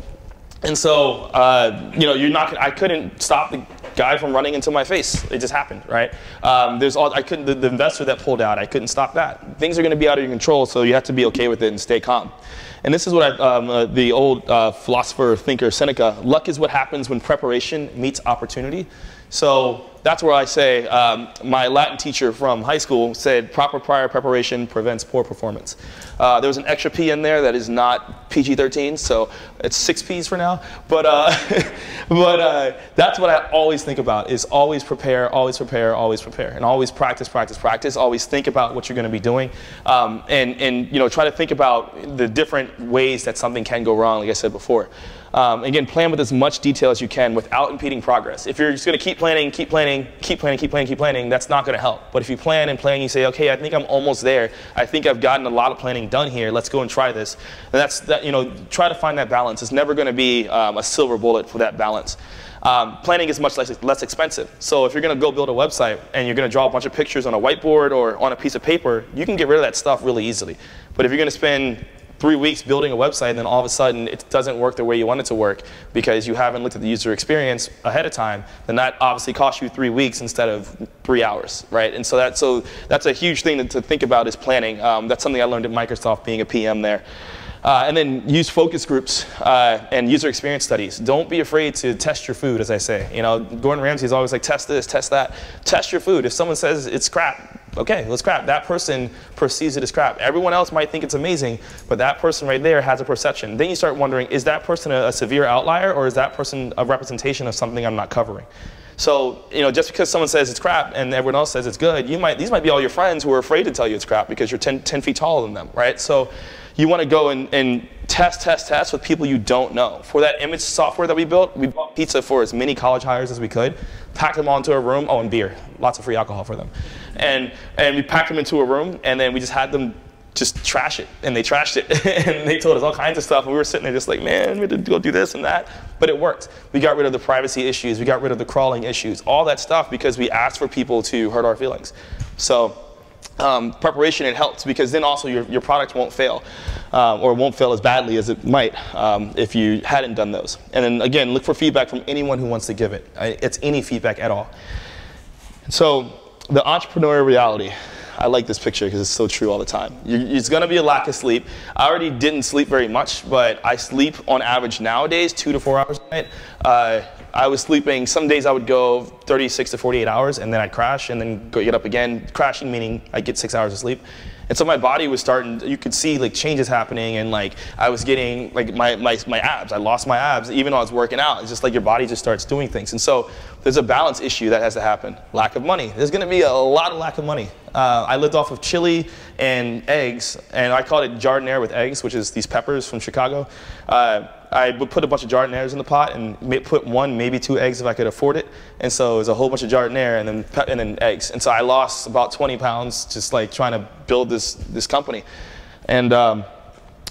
And so, uh, you know, you're not. I couldn't stop the guy from running into my face. It just happened, right? Um, there's all I couldn't. The, the investor that pulled out, I couldn't stop that. Things are going to be out of your control, so you have to be okay with it and stay calm. And this is what I, um, uh, the old uh, philosopher thinker Seneca. Luck is what happens when preparation meets opportunity. So that's where I say um, my Latin teacher from high school said proper prior preparation prevents poor performance. Uh, there was an extra P in there that is not PG-13, so it's six P's for now. But, uh, but uh, that's what I always think about is always prepare, always prepare, always prepare, and always practice, practice, practice. Always think about what you're going to be doing, um, and, and you know try to think about the different ways that something can go wrong, like I said before. Um, again, plan with as much detail as you can without impeding progress. If you're just going to keep planning, keep planning, keep planning, keep planning, keep planning, that's not going to help. But if you plan and plan, you say, okay, I think I'm almost there. I think I've gotten a lot of planning done here. Let's go and try this. And that's that. You know, try to find that balance. It's never going to be um, a silver bullet for that balance. Um, planning is much less, less expensive. So if you're going to go build a website and you're going to draw a bunch of pictures on a whiteboard or on a piece of paper, you can get rid of that stuff really easily. But if you're going to spend three weeks building a website and then all of a sudden it doesn't work the way you want it to work because you haven't looked at the user experience ahead of time, then that obviously costs you three weeks instead of three hours, right? And so, that, so that's a huge thing to, to think about is planning. Um, that's something I learned at Microsoft being a PM there. Uh, and then use focus groups uh, and user experience studies. Don't be afraid to test your food, as I say. You know, Gordon Ramsay is always like, test this, test that. Test your food. If someone says it's crap, okay, let's crap. That person perceives it as crap. Everyone else might think it's amazing, but that person right there has a perception. Then you start wondering, is that person a, a severe outlier or is that person a representation of something I'm not covering? So, you know, just because someone says it's crap and everyone else says it's good, you might, these might be all your friends who are afraid to tell you it's crap because you're 10, 10 feet taller than them, right? So you want to go and, and test, test, test with people you don't know. For that image software that we built, we bought pizza for as many college hires as we could, packed them all into a room, oh, and beer, lots of free alcohol for them. And, and we packed them into a room, and then we just had them just trash it. And they trashed it. and they told us all kinds of stuff. And we were sitting there just like, man, we had to go do this and that. But it worked. We got rid of the privacy issues. We got rid of the crawling issues. All that stuff because we asked for people to hurt our feelings. So um, preparation, it helps because then also your, your product won't fail um, or won't fail as badly as it might um, if you hadn't done those. And then again, look for feedback from anyone who wants to give it. It's any feedback at all. So the entrepreneurial reality. I like this picture because it's so true all the time. it's going to be a lack of sleep. I already didn't sleep very much, but I sleep on average nowadays two to four hours a night. Uh, I was sleeping, some days I would go 36 to 48 hours and then I'd crash and then go get up again. Crashing meaning I'd get six hours of sleep. And so my body was starting, you could see like changes happening and like I was getting like my, my, my abs, I lost my abs even though I was working out. It's just like your body just starts doing things. And so there's a balance issue that has to happen. Lack of money. There's gonna be a lot of lack of money. Uh, I lived off of chili and eggs and I called it giardiniera with eggs, which is these peppers from Chicago. Uh, I would put a bunch of giardinieras in the pot and put one, maybe two eggs if I could afford it. And so it was a whole bunch of giardiniera and then, and then eggs. And so I lost about 20 pounds just like trying to build this, this company. And um,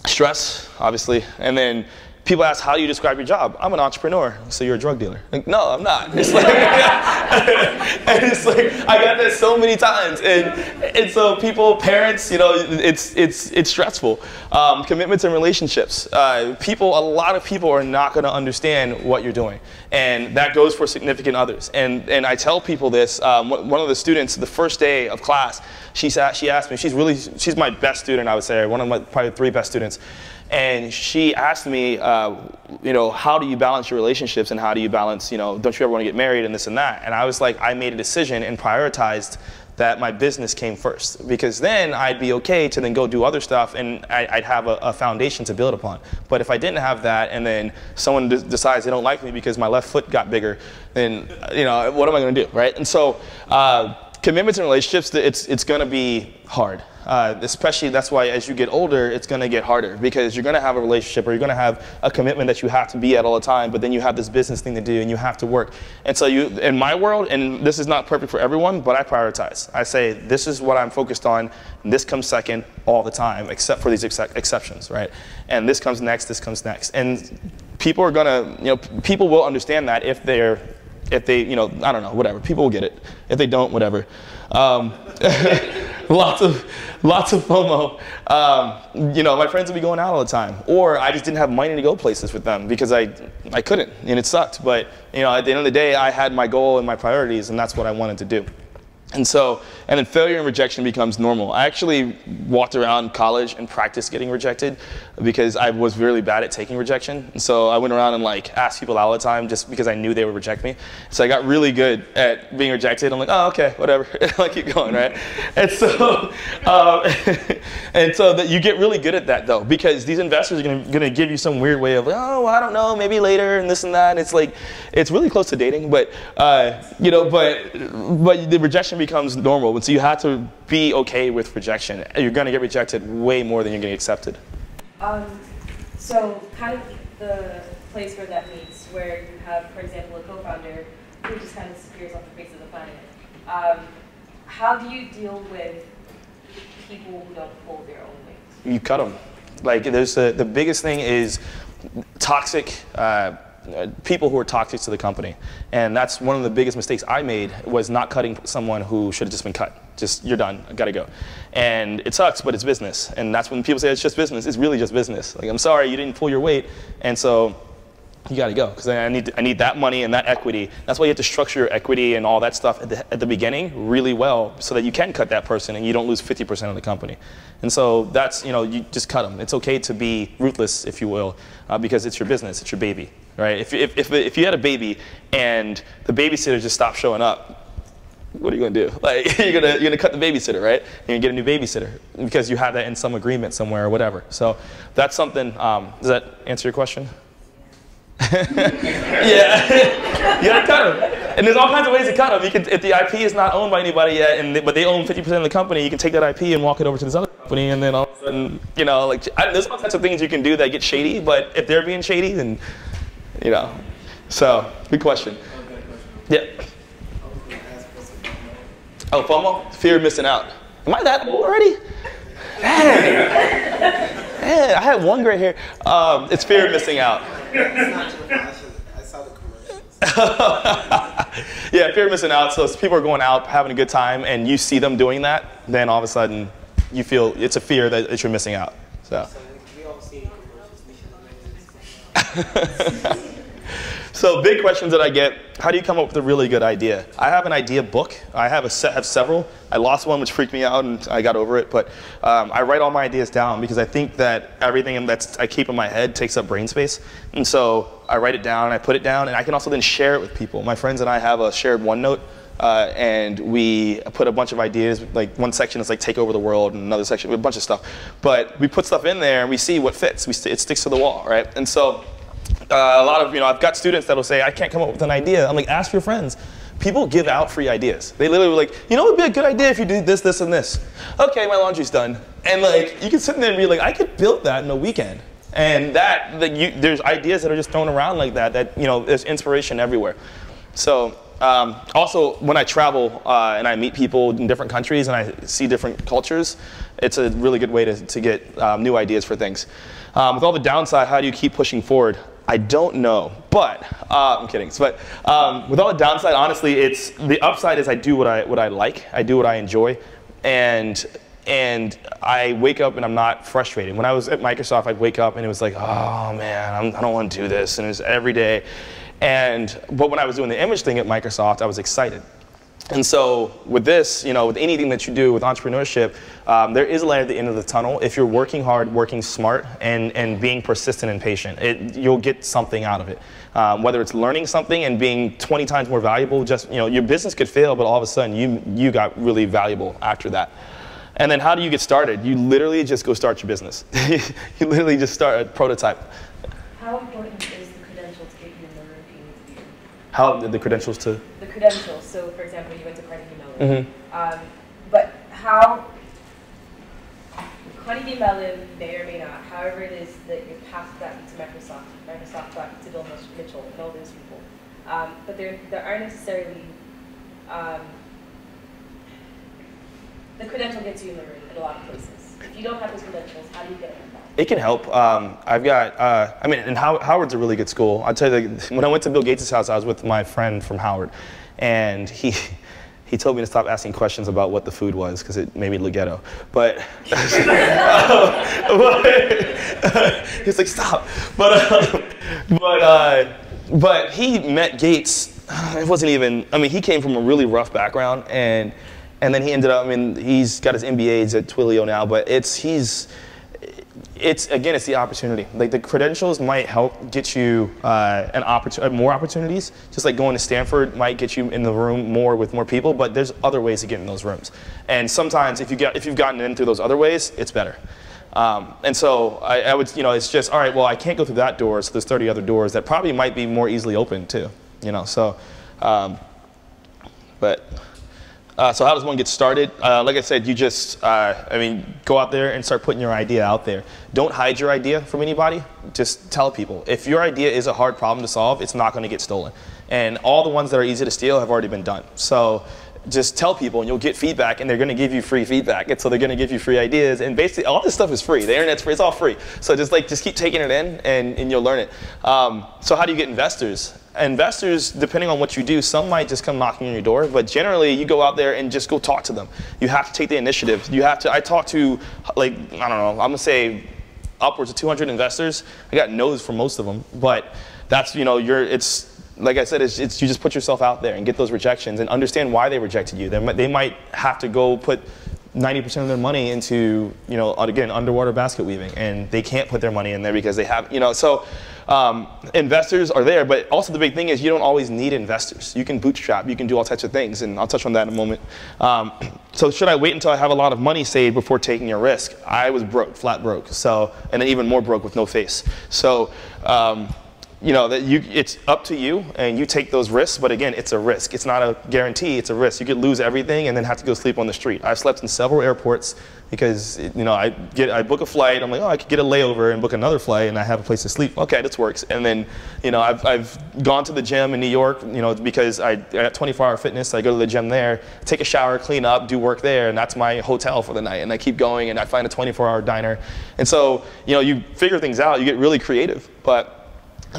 stress, obviously. And then people ask, how do you describe your job? I'm an entrepreneur. So you're a drug dealer. Like, no, I'm not. It's like, and it's like, I got that so many times. And, and so people, parents, you know, it's, it's, it's stressful. Um, commitments and relationships. Uh, people, a lot of people are not going to understand what you're doing. And that goes for significant others. And, and I tell people this, um, one of the students, the first day of class, she, sat, she asked me, she's really, she's my best student, I would say, one of my probably three best students and she asked me, uh, you know, how do you balance your relationships and how do you balance, you know, don't you ever want to get married and this and that? And I was like, I made a decision and prioritized that my business came first because then I'd be okay to then go do other stuff and I, would have a, a, foundation to build upon. But if I didn't have that and then someone decides they don't like me because my left foot got bigger, then, you know, what am I going to do, right? And so, uh, commitments and relationships, it's, it's going to be hard. Uh, especially that's why as you get older, it's going to get harder because you're going to have a relationship or you're going to have a commitment that you have to be at all the time, but then you have this business thing to do and you have to work. And so you, in my world, and this is not perfect for everyone, but I prioritize. I say, this is what I'm focused on. this comes second all the time, except for these ex exceptions, right? And this comes next, this comes next. And people are going to, you know, people will understand that if they're if they, you know, I don't know, whatever. People will get it. If they don't, whatever. Um, lots of lots of FOMO. Um, you know, my friends would be going out all the time, or I just didn't have money to go places with them because I I couldn't, and it sucked. But you know, at the end of the day, I had my goal and my priorities, and that's what I wanted to do. And so, and then failure and rejection becomes normal. I actually walked around college and practiced getting rejected because I was really bad at taking rejection. And so I went around and like asked people all the time just because I knew they would reject me. So I got really good at being rejected. I'm like, oh, okay, whatever. I keep going, right? And so, um, and so that you get really good at that though, because these investors are gonna, gonna give you some weird way of, oh, well, I don't know, maybe later and this and that. And it's like, it's really close to dating, but, uh, you know, but, but the rejection becomes normal. And so you have to be okay with rejection. You're gonna get rejected way more than you're gonna get accepted. Um, so kind of the place where that meets, where you have, for example, a co-founder who just kind of disappears off the face of the planet. Um, how do you deal with people who don't pull their own weight? You cut them. Like there's the, the biggest thing is toxic uh, Uh, people who are toxic to the company, and that's one of the biggest mistakes I made was not cutting someone who should have just been cut. Just you're done, I gotta go, and it sucks, but it's business, and that's when people say it's just business. It's really just business. Like I'm sorry you didn't pull your weight, and so you got to go because I need I need that money and that equity. That's why you have to structure your equity and all that stuff at the, at the beginning really well so that you can cut that person and you don't lose 50% of the company. And so that's you know you just cut them. It's okay to be ruthless if you will uh, because it's your business, it's your baby, right? If, if, if, if you had a baby and the babysitter just stopped showing up, what are you gonna do? Like you're gonna you're gonna cut the babysitter, right? You're gonna get a new babysitter because you have that in some agreement somewhere or whatever. So that's something. Um, does that answer your question? yeah, you gotta cut them. And there's all kinds of ways to cut them. You can, if the IP is not owned by anybody yet, and they, but they own 50% of the company, you can take that IP and walk it over to this other company, and then all of a sudden, you know, like I, there's all kinds of things you can do that get shady. But if they're being shady, then you know. So, good question. Yeah. Oh, FOMO? Fear of missing out. Am I that old already? Man. Man, I had one gray hair. Um, it's fear of missing out. yeah, fear of missing out. So if people are going out having a good time and you see them doing that, then all of a sudden you feel it's a fear that, that you're missing out. So. so big questions that I get, how do you come up with a really good idea? I have an idea book. I have a set, have several. I lost one which freaked me out and I got over it, but um, I write all my ideas down because I think that everything that I keep in my head takes up brain space. And so I write it down, I put it down, and I can also then share it with people. My friends and I have a shared OneNote. Uh, and we put a bunch of ideas. Like one section is like take over the world, and another section a bunch of stuff. But we put stuff in there, and we see what fits. We st- it sticks to the wall, right? And so uh, a lot of you know, I've got students that'll say, I can't come up with an idea. I'm like, ask your friends. People give out free ideas. They literally were like, you know, it'd be a good idea if you did this, this, and this. Okay, my laundry's done. And like, you can sit there and be like, I could build that in a weekend. And that, that you, there's ideas that are just thrown around like that. That you know, there's inspiration everywhere. So um, also, when I travel uh, and I meet people in different countries and I see different cultures, it's a really good way to, to get um, new ideas for things. Um, with all the downside, how do you keep pushing forward? I don't know, but uh, I'm kidding. But um, with all the downside, honestly, it's the upside is I do what I what I like. I do what I enjoy, and and I wake up and I'm not frustrated. When I was at Microsoft, I'd wake up and it was like, oh man, I'm, I do not want to do this, and it was every day. And but when I was doing the image thing at Microsoft, I was excited. And so with this, you know, with anything that you do with entrepreneurship, um, there is a light at the end of the tunnel. If you're working hard, working smart, and, and being persistent and patient, it, you'll get something out of it. Um, whether it's learning something and being 20 times more valuable, just, you know, your business could fail, but all of a sudden you, you got really valuable after that. And then how do you get started? You literally just go start your business. you literally just start a prototype. How important is the credentials to get you in the room if you need to be? How the credentials to? The credentials. So, for example, you went to Carnegie Mellon. Mm-hmm. Um, but how Carnegie Mellon may or may not, however it is that your path got you to Microsoft, Microsoft got you to Bill Mitchell and all those people. Um, but there, there aren't necessarily um, the credential gets you in the room in a lot of places. If you don't have those credentials, how do you get it? It can help. Um, I've got, uh, I mean, and Howard's a really good school. I'll tell you, when I went to Bill Gates' house, I was with my friend from Howard, and he, he told me to stop asking questions about what the food was because it made me look ghetto. But, but he's like, stop. But, uh, but, uh, but he met Gates. It wasn't even. I mean, he came from a really rough background, and and then he ended up. I mean, he's got his MBAs at Twilio now, but it's he's it's again, it's the opportunity. Like the credentials might help get you uh, an opportunity, more opportunities. Just like going to Stanford might get you in the room more with more people, but there's other ways to get in those rooms. And sometimes, if you get if you've gotten in through those other ways, it's better. Um, and so I, I, would, you know, it's just all right. Well, I can't go through that door, so there's 30 other doors that probably might be more easily open too. You know, so, um, but. Uh, so how does one get started? Uh, like I said, you just, uh, I mean, go out there and start putting your idea out there. Don't hide your idea from anybody. Just tell people. If your idea is a hard problem to solve, it's not going to get stolen. And all the ones that are easy to steal have already been done. So just tell people and you'll get feedback and they're going to give you free feedback. And so they're going to give you free ideas. And basically all this stuff is free. The internet's free. It's all free. So just like, just keep taking it in and, and you'll learn it. Um, so how do you get investors? investors, depending on what you do, some might just come knocking on your door, but generally you go out there and just go talk to them. You have to take the initiative. You have to, I talk to like, I don't know, I'm gonna say upwards of 200 investors. I got no's for most of them, but that's, you know, you're, it's, like I said, it's, it's, you just put yourself out there and get those rejections and understand why they rejected you. They might, they might have to go put 90% of their money into, you know, again, underwater basket weaving, and they can't put their money in there because they have, you know, so um, investors are there, but also the big thing is you don't always need investors. You can bootstrap, you can do all types of things, and I'll touch on that in a moment. Um, so should I wait until I have a lot of money saved before taking a risk? I was broke, flat broke, so, and then even more broke with no face. So, um, you know that you it's up to you and you take those risks but again it's a risk. It's not a guarantee it's a risk. You could lose everything and then have to go sleep on the street. I've slept in several airports because you know i get i book a flight i'm like oh i could get a layover and book another flight and i have a place to sleep. Okay this works. And then you know i've, I've gone to the gym in new york you know because i got 24 hour fitness i go to the gym there take a shower clean up do work there and that's my hotel for the night. And i keep going and i find a 24 hour diner. And so you know you figure things out you get really creative. But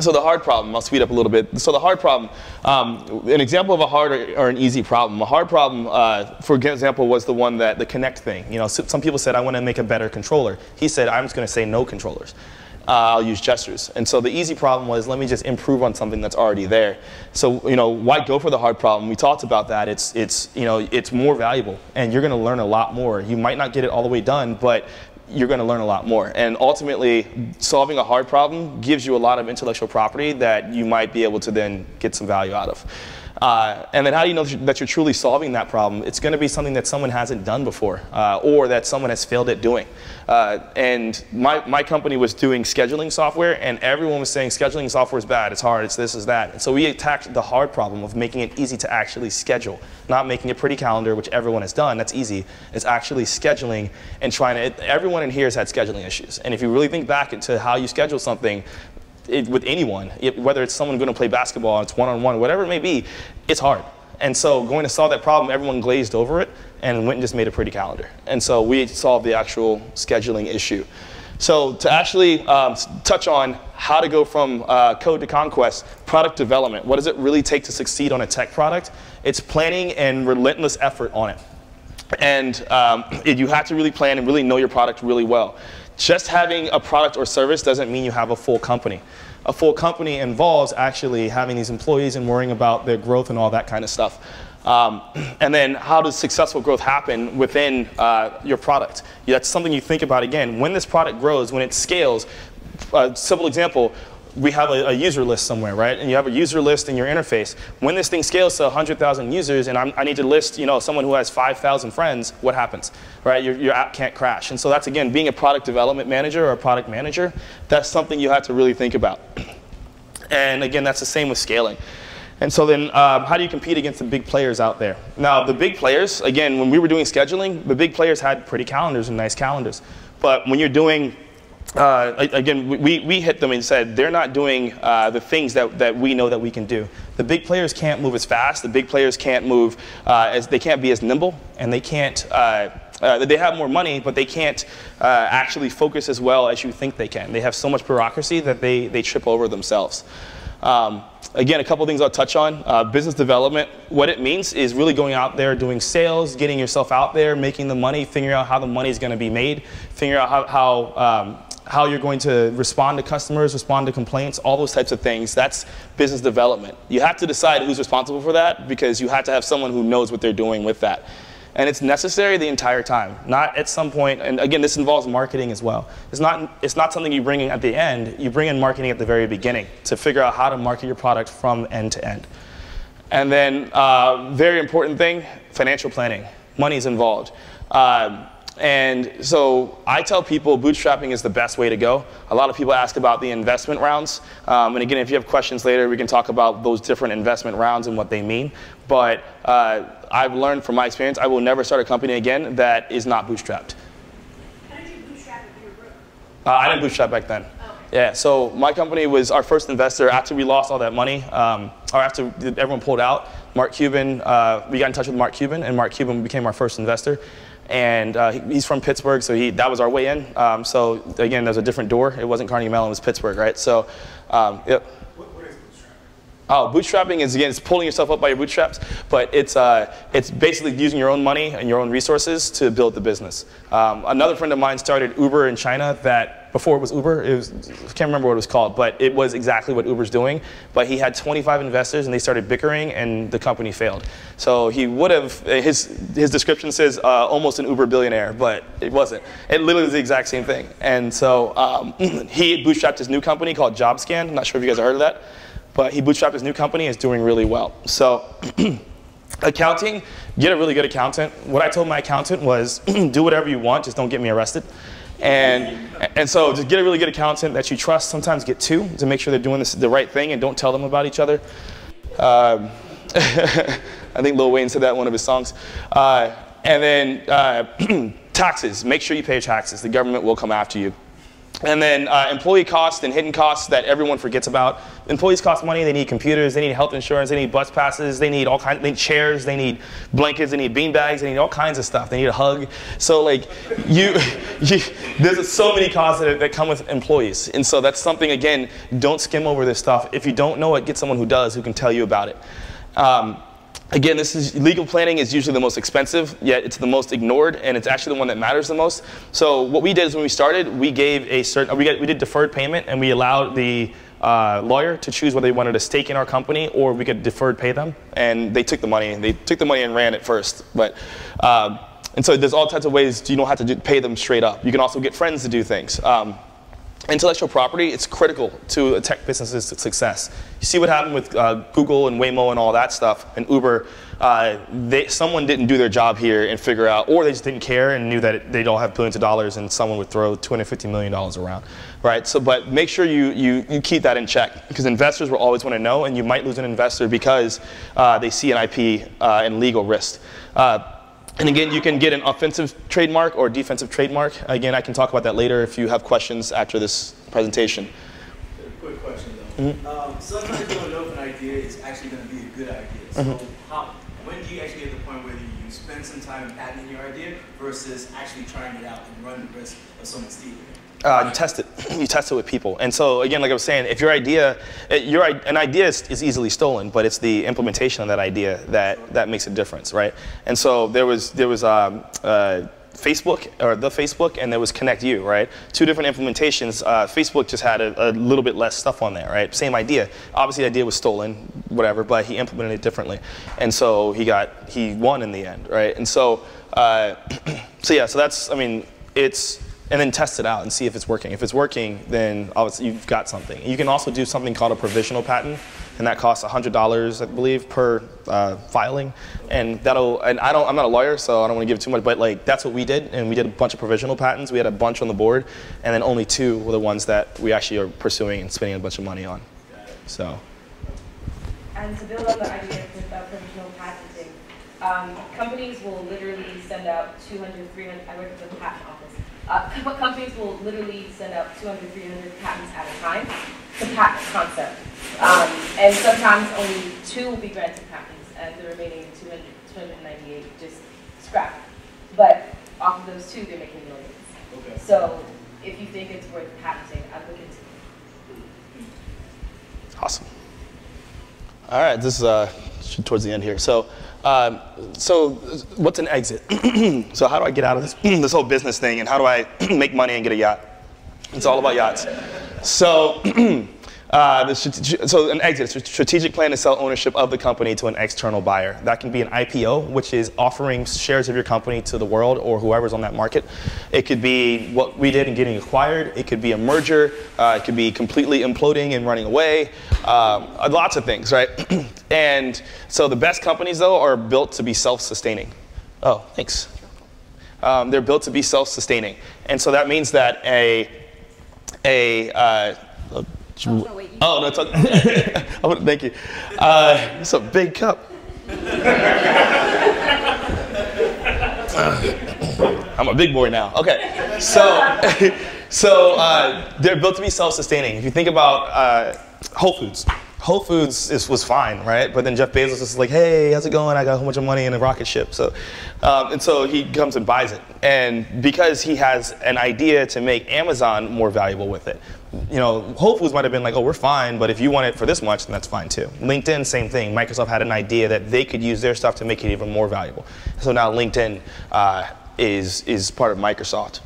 so the hard problem, I'll speed up a little bit. So the hard problem, um, an example of a hard or, or, an easy problem. A hard problem, uh, for example, was the one that the Kinect thing. You know, some people said, I want to make a better controller. He said, I'm just going to say no controllers. Uh, I'll use gestures. And so the easy problem was, let me just improve on something that's already there. So, you know, why go for the hard problem? We talked about that. It's, it's, you know, it's more valuable and you're going to learn a lot more. You might not get it all the way done, but you're going to learn a lot more. And ultimately, solving a hard problem gives you a lot of intellectual property that you might be able to then get some value out of. Uh, and then how do you know that you're truly solving that problem? It's going to be something that someone hasn't done before uh, or that someone has failed at doing. Uh, and my, my company was doing scheduling software and everyone was saying scheduling software is bad, it's hard, it's this, it's that. And so we attacked the hard problem of making it easy to actually schedule, not making a pretty calendar, which everyone has done, that's easy. It's actually scheduling and trying to, it, everyone in here has had scheduling issues. And if you really think back into how you schedule something, it, with anyone, it, whether it's someone going to play basketball, it's one-on-one, whatever it may be, it's hard. And so going to solve that problem, everyone glazed over it and went and just made a pretty calendar. And so we solved the actual scheduling issue. So to actually um, touch on how to go from uh, code to conquest, product development, what does it really take to succeed on a tech product? It's planning and relentless effort on it. And um, you have to really plan and really know your product really well. Just having a product or service doesn't mean you have a full company. A full company involves actually having these employees and worrying about their growth and all that kind of stuff. Um, and then how does successful growth happen within uh, your product? That's something you think about again. When this product grows, when it scales, a simple example, we have a, a, user list somewhere, right? And you have a user list in your interface. When this thing scales to 100,000 users and I'm, i need to list, you know, someone who has 5,000 friends, what happens, right? Your, your app can't crash. And so that's, again, being a product development manager or a product manager, that's something you have to really think about. And again, that's the same with scaling. And so then um, how do you compete against the big players out there? Now, the big players, again, when we were doing scheduling, the big players had pretty calendars and nice calendars. But when you're doing uh, again, we, we hit them and said they're not doing uh, the things that, that we know that we can do. The big players can't move as fast. The big players can't move uh, as they can't be as nimble, and they can't. Uh, uh, they have more money, but they can't uh, actually focus as well as you think they can. They have so much bureaucracy that they, they trip over themselves. Um, again, a couple things I'll touch on. Uh, business development, what it means is really going out there, doing sales, getting yourself out there, making the money, figuring out how the money is going to be made, figuring out how, how, um, how you're going to respond to customers, respond to complaints, all those types of things. That's business development. You have to decide who's responsible for that because you have to have someone who knows what they're doing with that. And it's necessary the entire time, not at some point. And again, this involves marketing as well. It's not, it's not something you bring in at the end. You bring in marketing at the very beginning to figure out how to market your product from end to end. And then, uh, very important thing, financial planning. Money is involved. Uh, and so I tell people bootstrapping is the best way to go. A lot of people ask about the investment rounds. Um, and again, if you have questions later, we can talk about those different investment rounds and what they mean. But uh, I've learned from my experience, I will never start a company again that is not bootstrapped. How did you bootstrap if you? Uh, I didn't bootstrap back then. Yeah, so my company was our first investor after we lost all that money, um, or after everyone pulled out. Mark Cuban, uh, we got in touch with Mark Cuban, and Mark Cuban became our first investor. And uh, he's from Pittsburgh, so he, that was our way in. Um, so again, there's a different door. It wasn't Carnegie Mellon, it was Pittsburgh, right? So, um, yep. Oh, bootstrapping is again, it's pulling yourself up by your bootstraps, but it's uh, it's basically using your own money and your own resources to build the business. Um, another friend of mine started Uber in China that before it was Uber, it was I can't remember what it was called, but it was exactly what Uber's doing. But he had 25 investors and they started bickering and the company failed. So he would have his his description says uh, almost an Uber billionaire, but it wasn't. It literally was the exact same thing. And so um, he bootstrapped his new company called JobScan. I'm not sure if you guys have heard of that but he bootstrapped his new company is doing really well. So accounting, get a really good accountant. What I told my accountant was do whatever you want, just don't get me arrested. And, and so just get a really good accountant that you trust. Sometimes get two to make sure they're doing this, the right thing and don't tell them about each other. Um, I think Lil Wayne said that in one of his songs. Uh, and then uh, taxes. Make sure you pay your taxes. The government will come after you. And then uh, employee costs and hidden costs that everyone forgets about. Employees cost money. They need computers. They need health insurance. They need bus passes. They need all kinds. They need chairs. They need blankets. They need bean bags. They need all kinds of stuff. They need a hug. So like, you, you there's so many costs that, that come with employees. And so that's something again. Don't skim over this stuff. If you don't know it, get someone who does, who can tell you about it. Um, Again, this is legal planning is usually the most expensive, yet it's the most ignored, and it's actually the one that matters the most. So what we did is when we started, we gave a certain we, got, we did deferred payment, and we allowed the uh, lawyer to choose whether they wanted a stake in our company or we could deferred pay them, and they took the money. They took the money and ran it first, but. Um, and so there's all types of ways you don't have to do, pay them straight up. You can also get friends to do things. Um, intellectual property, it's critical to a tech business's success. You see what happened with uh, Google and Waymo and all that stuff, and Uber. Uh, they, someone didn't do their job here and figure out, or they just didn't care and knew that they don't have billions of dollars, and someone would throw 250 million dollars around, right? So, but make sure you, you, you keep that in check because investors will always want to know, and you might lose an investor because uh, they see an IP uh, and legal risk. And again, you can get an offensive trademark or defensive trademark. Again, I can talk about that later if you have questions after this presentation. Quick question though. Mm-hmm. Um, sometimes you don't know if an idea is actually going to be a good idea. So mm-hmm. how, when do you actually get to the point where you spend some time patenting your idea versus actually trying it out and run the risk of someone stealing it? Uh, you test it. you test it with people. And so again, like I was saying, if your idea, your an idea is, is, easily stolen, but it's the implementation of that idea that that makes a difference, right? And so there was there was um, uh, Facebook or the Facebook, and there was ConnectU, right? Two different implementations. Uh, Facebook just had a, a, little bit less stuff on there, right? Same idea. Obviously, the idea was stolen, whatever, but he implemented it differently, and so he got he won in the end, right? And so uh, so yeah, so that's I mean it's and then test it out and see if it's working. If it's working, then obviously you've got something. You can also do something called a provisional patent, and that costs $100, I believe, per uh, filing. And that'll, and I don't, I'm not a lawyer, so I don't want to give too much, but like that's what we did, and we did a bunch of provisional patents. We had a bunch on the board, and then only two were the ones that we actually are pursuing and spending a bunch of money on. So. And to build on the idea of provisional patenting, um, companies will literally send out 200, 300, I work at the patent office uh, companies will literally send out 200, 300 patents at a time to patent concept. Um, and sometimes only two will be granted patents, and the remaining 200, 298 just scrap. But off of those two, they're making millions. Okay. So if you think it's worth patenting, I'd look into it. Awesome. All right, this is uh, towards the end here. So, um, so what's an exit? so how do I get out of this this whole business thing, and how do I make money and get a yacht? It's all about yachts. So. Uh, the so an exit, strategic plan to sell ownership of the company to an external buyer. That can be an IPO, which is offering shares of your company to the world or whoever's on that market. It could be what we did in getting acquired. It could be a merger. Uh, it could be completely imploding and running away. Um, lots of things, right? and so the best companies, though, are built to be self-sustaining. Oh, thanks. Um, they're built to be self-sustaining, and so that means that a a uh, Oh, no, okay. oh, thank you. Uh, it's a big cup. I'm a big boy now. Okay, so so uh, they're built to be self-sustaining. If you think about uh, Whole Foods, Whole Foods is, was fine, right? But then Jeff Bezos is like, "Hey, how's it going? I got a whole bunch of money in a rocket ship." So, um, and so he comes and buys it, and because he has an idea to make Amazon more valuable with it, you know, Whole Foods might have been like, "Oh, we're fine, but if you want it for this much, then that's fine too." LinkedIn, same thing. Microsoft had an idea that they could use their stuff to make it even more valuable. So now LinkedIn uh, is is part of Microsoft.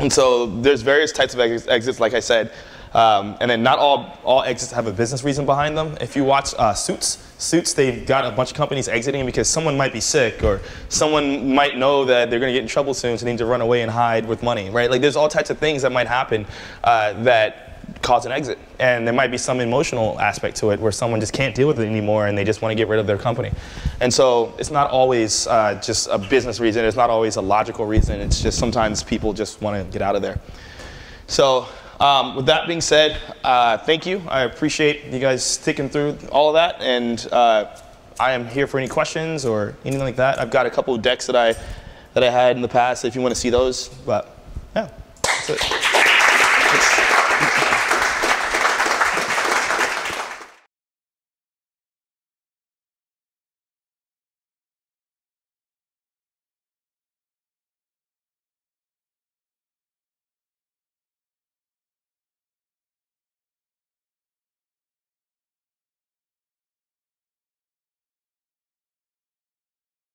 And so there's various types of ex- exits, like I said, um, and then not all all exits have a business reason behind them. If you watch uh, Suits, Suits, they've got a bunch of companies exiting because someone might be sick or someone might know that they're going to get in trouble soon, so they need to run away and hide with money, right? Like there's all types of things that might happen uh, that cause an exit, and there might be some emotional aspect to it where someone just can't deal with it anymore and they just want to get rid of their company. And so it's not always uh, just a business reason. It's not always a logical reason. It's just sometimes people just want to get out of there. So um, with that being said, uh, thank you. I appreciate you guys sticking through all of that, and uh, I am here for any questions or anything like that. I've got a couple of decks that I that I had in the past if you want to see those. But yeah, that's it.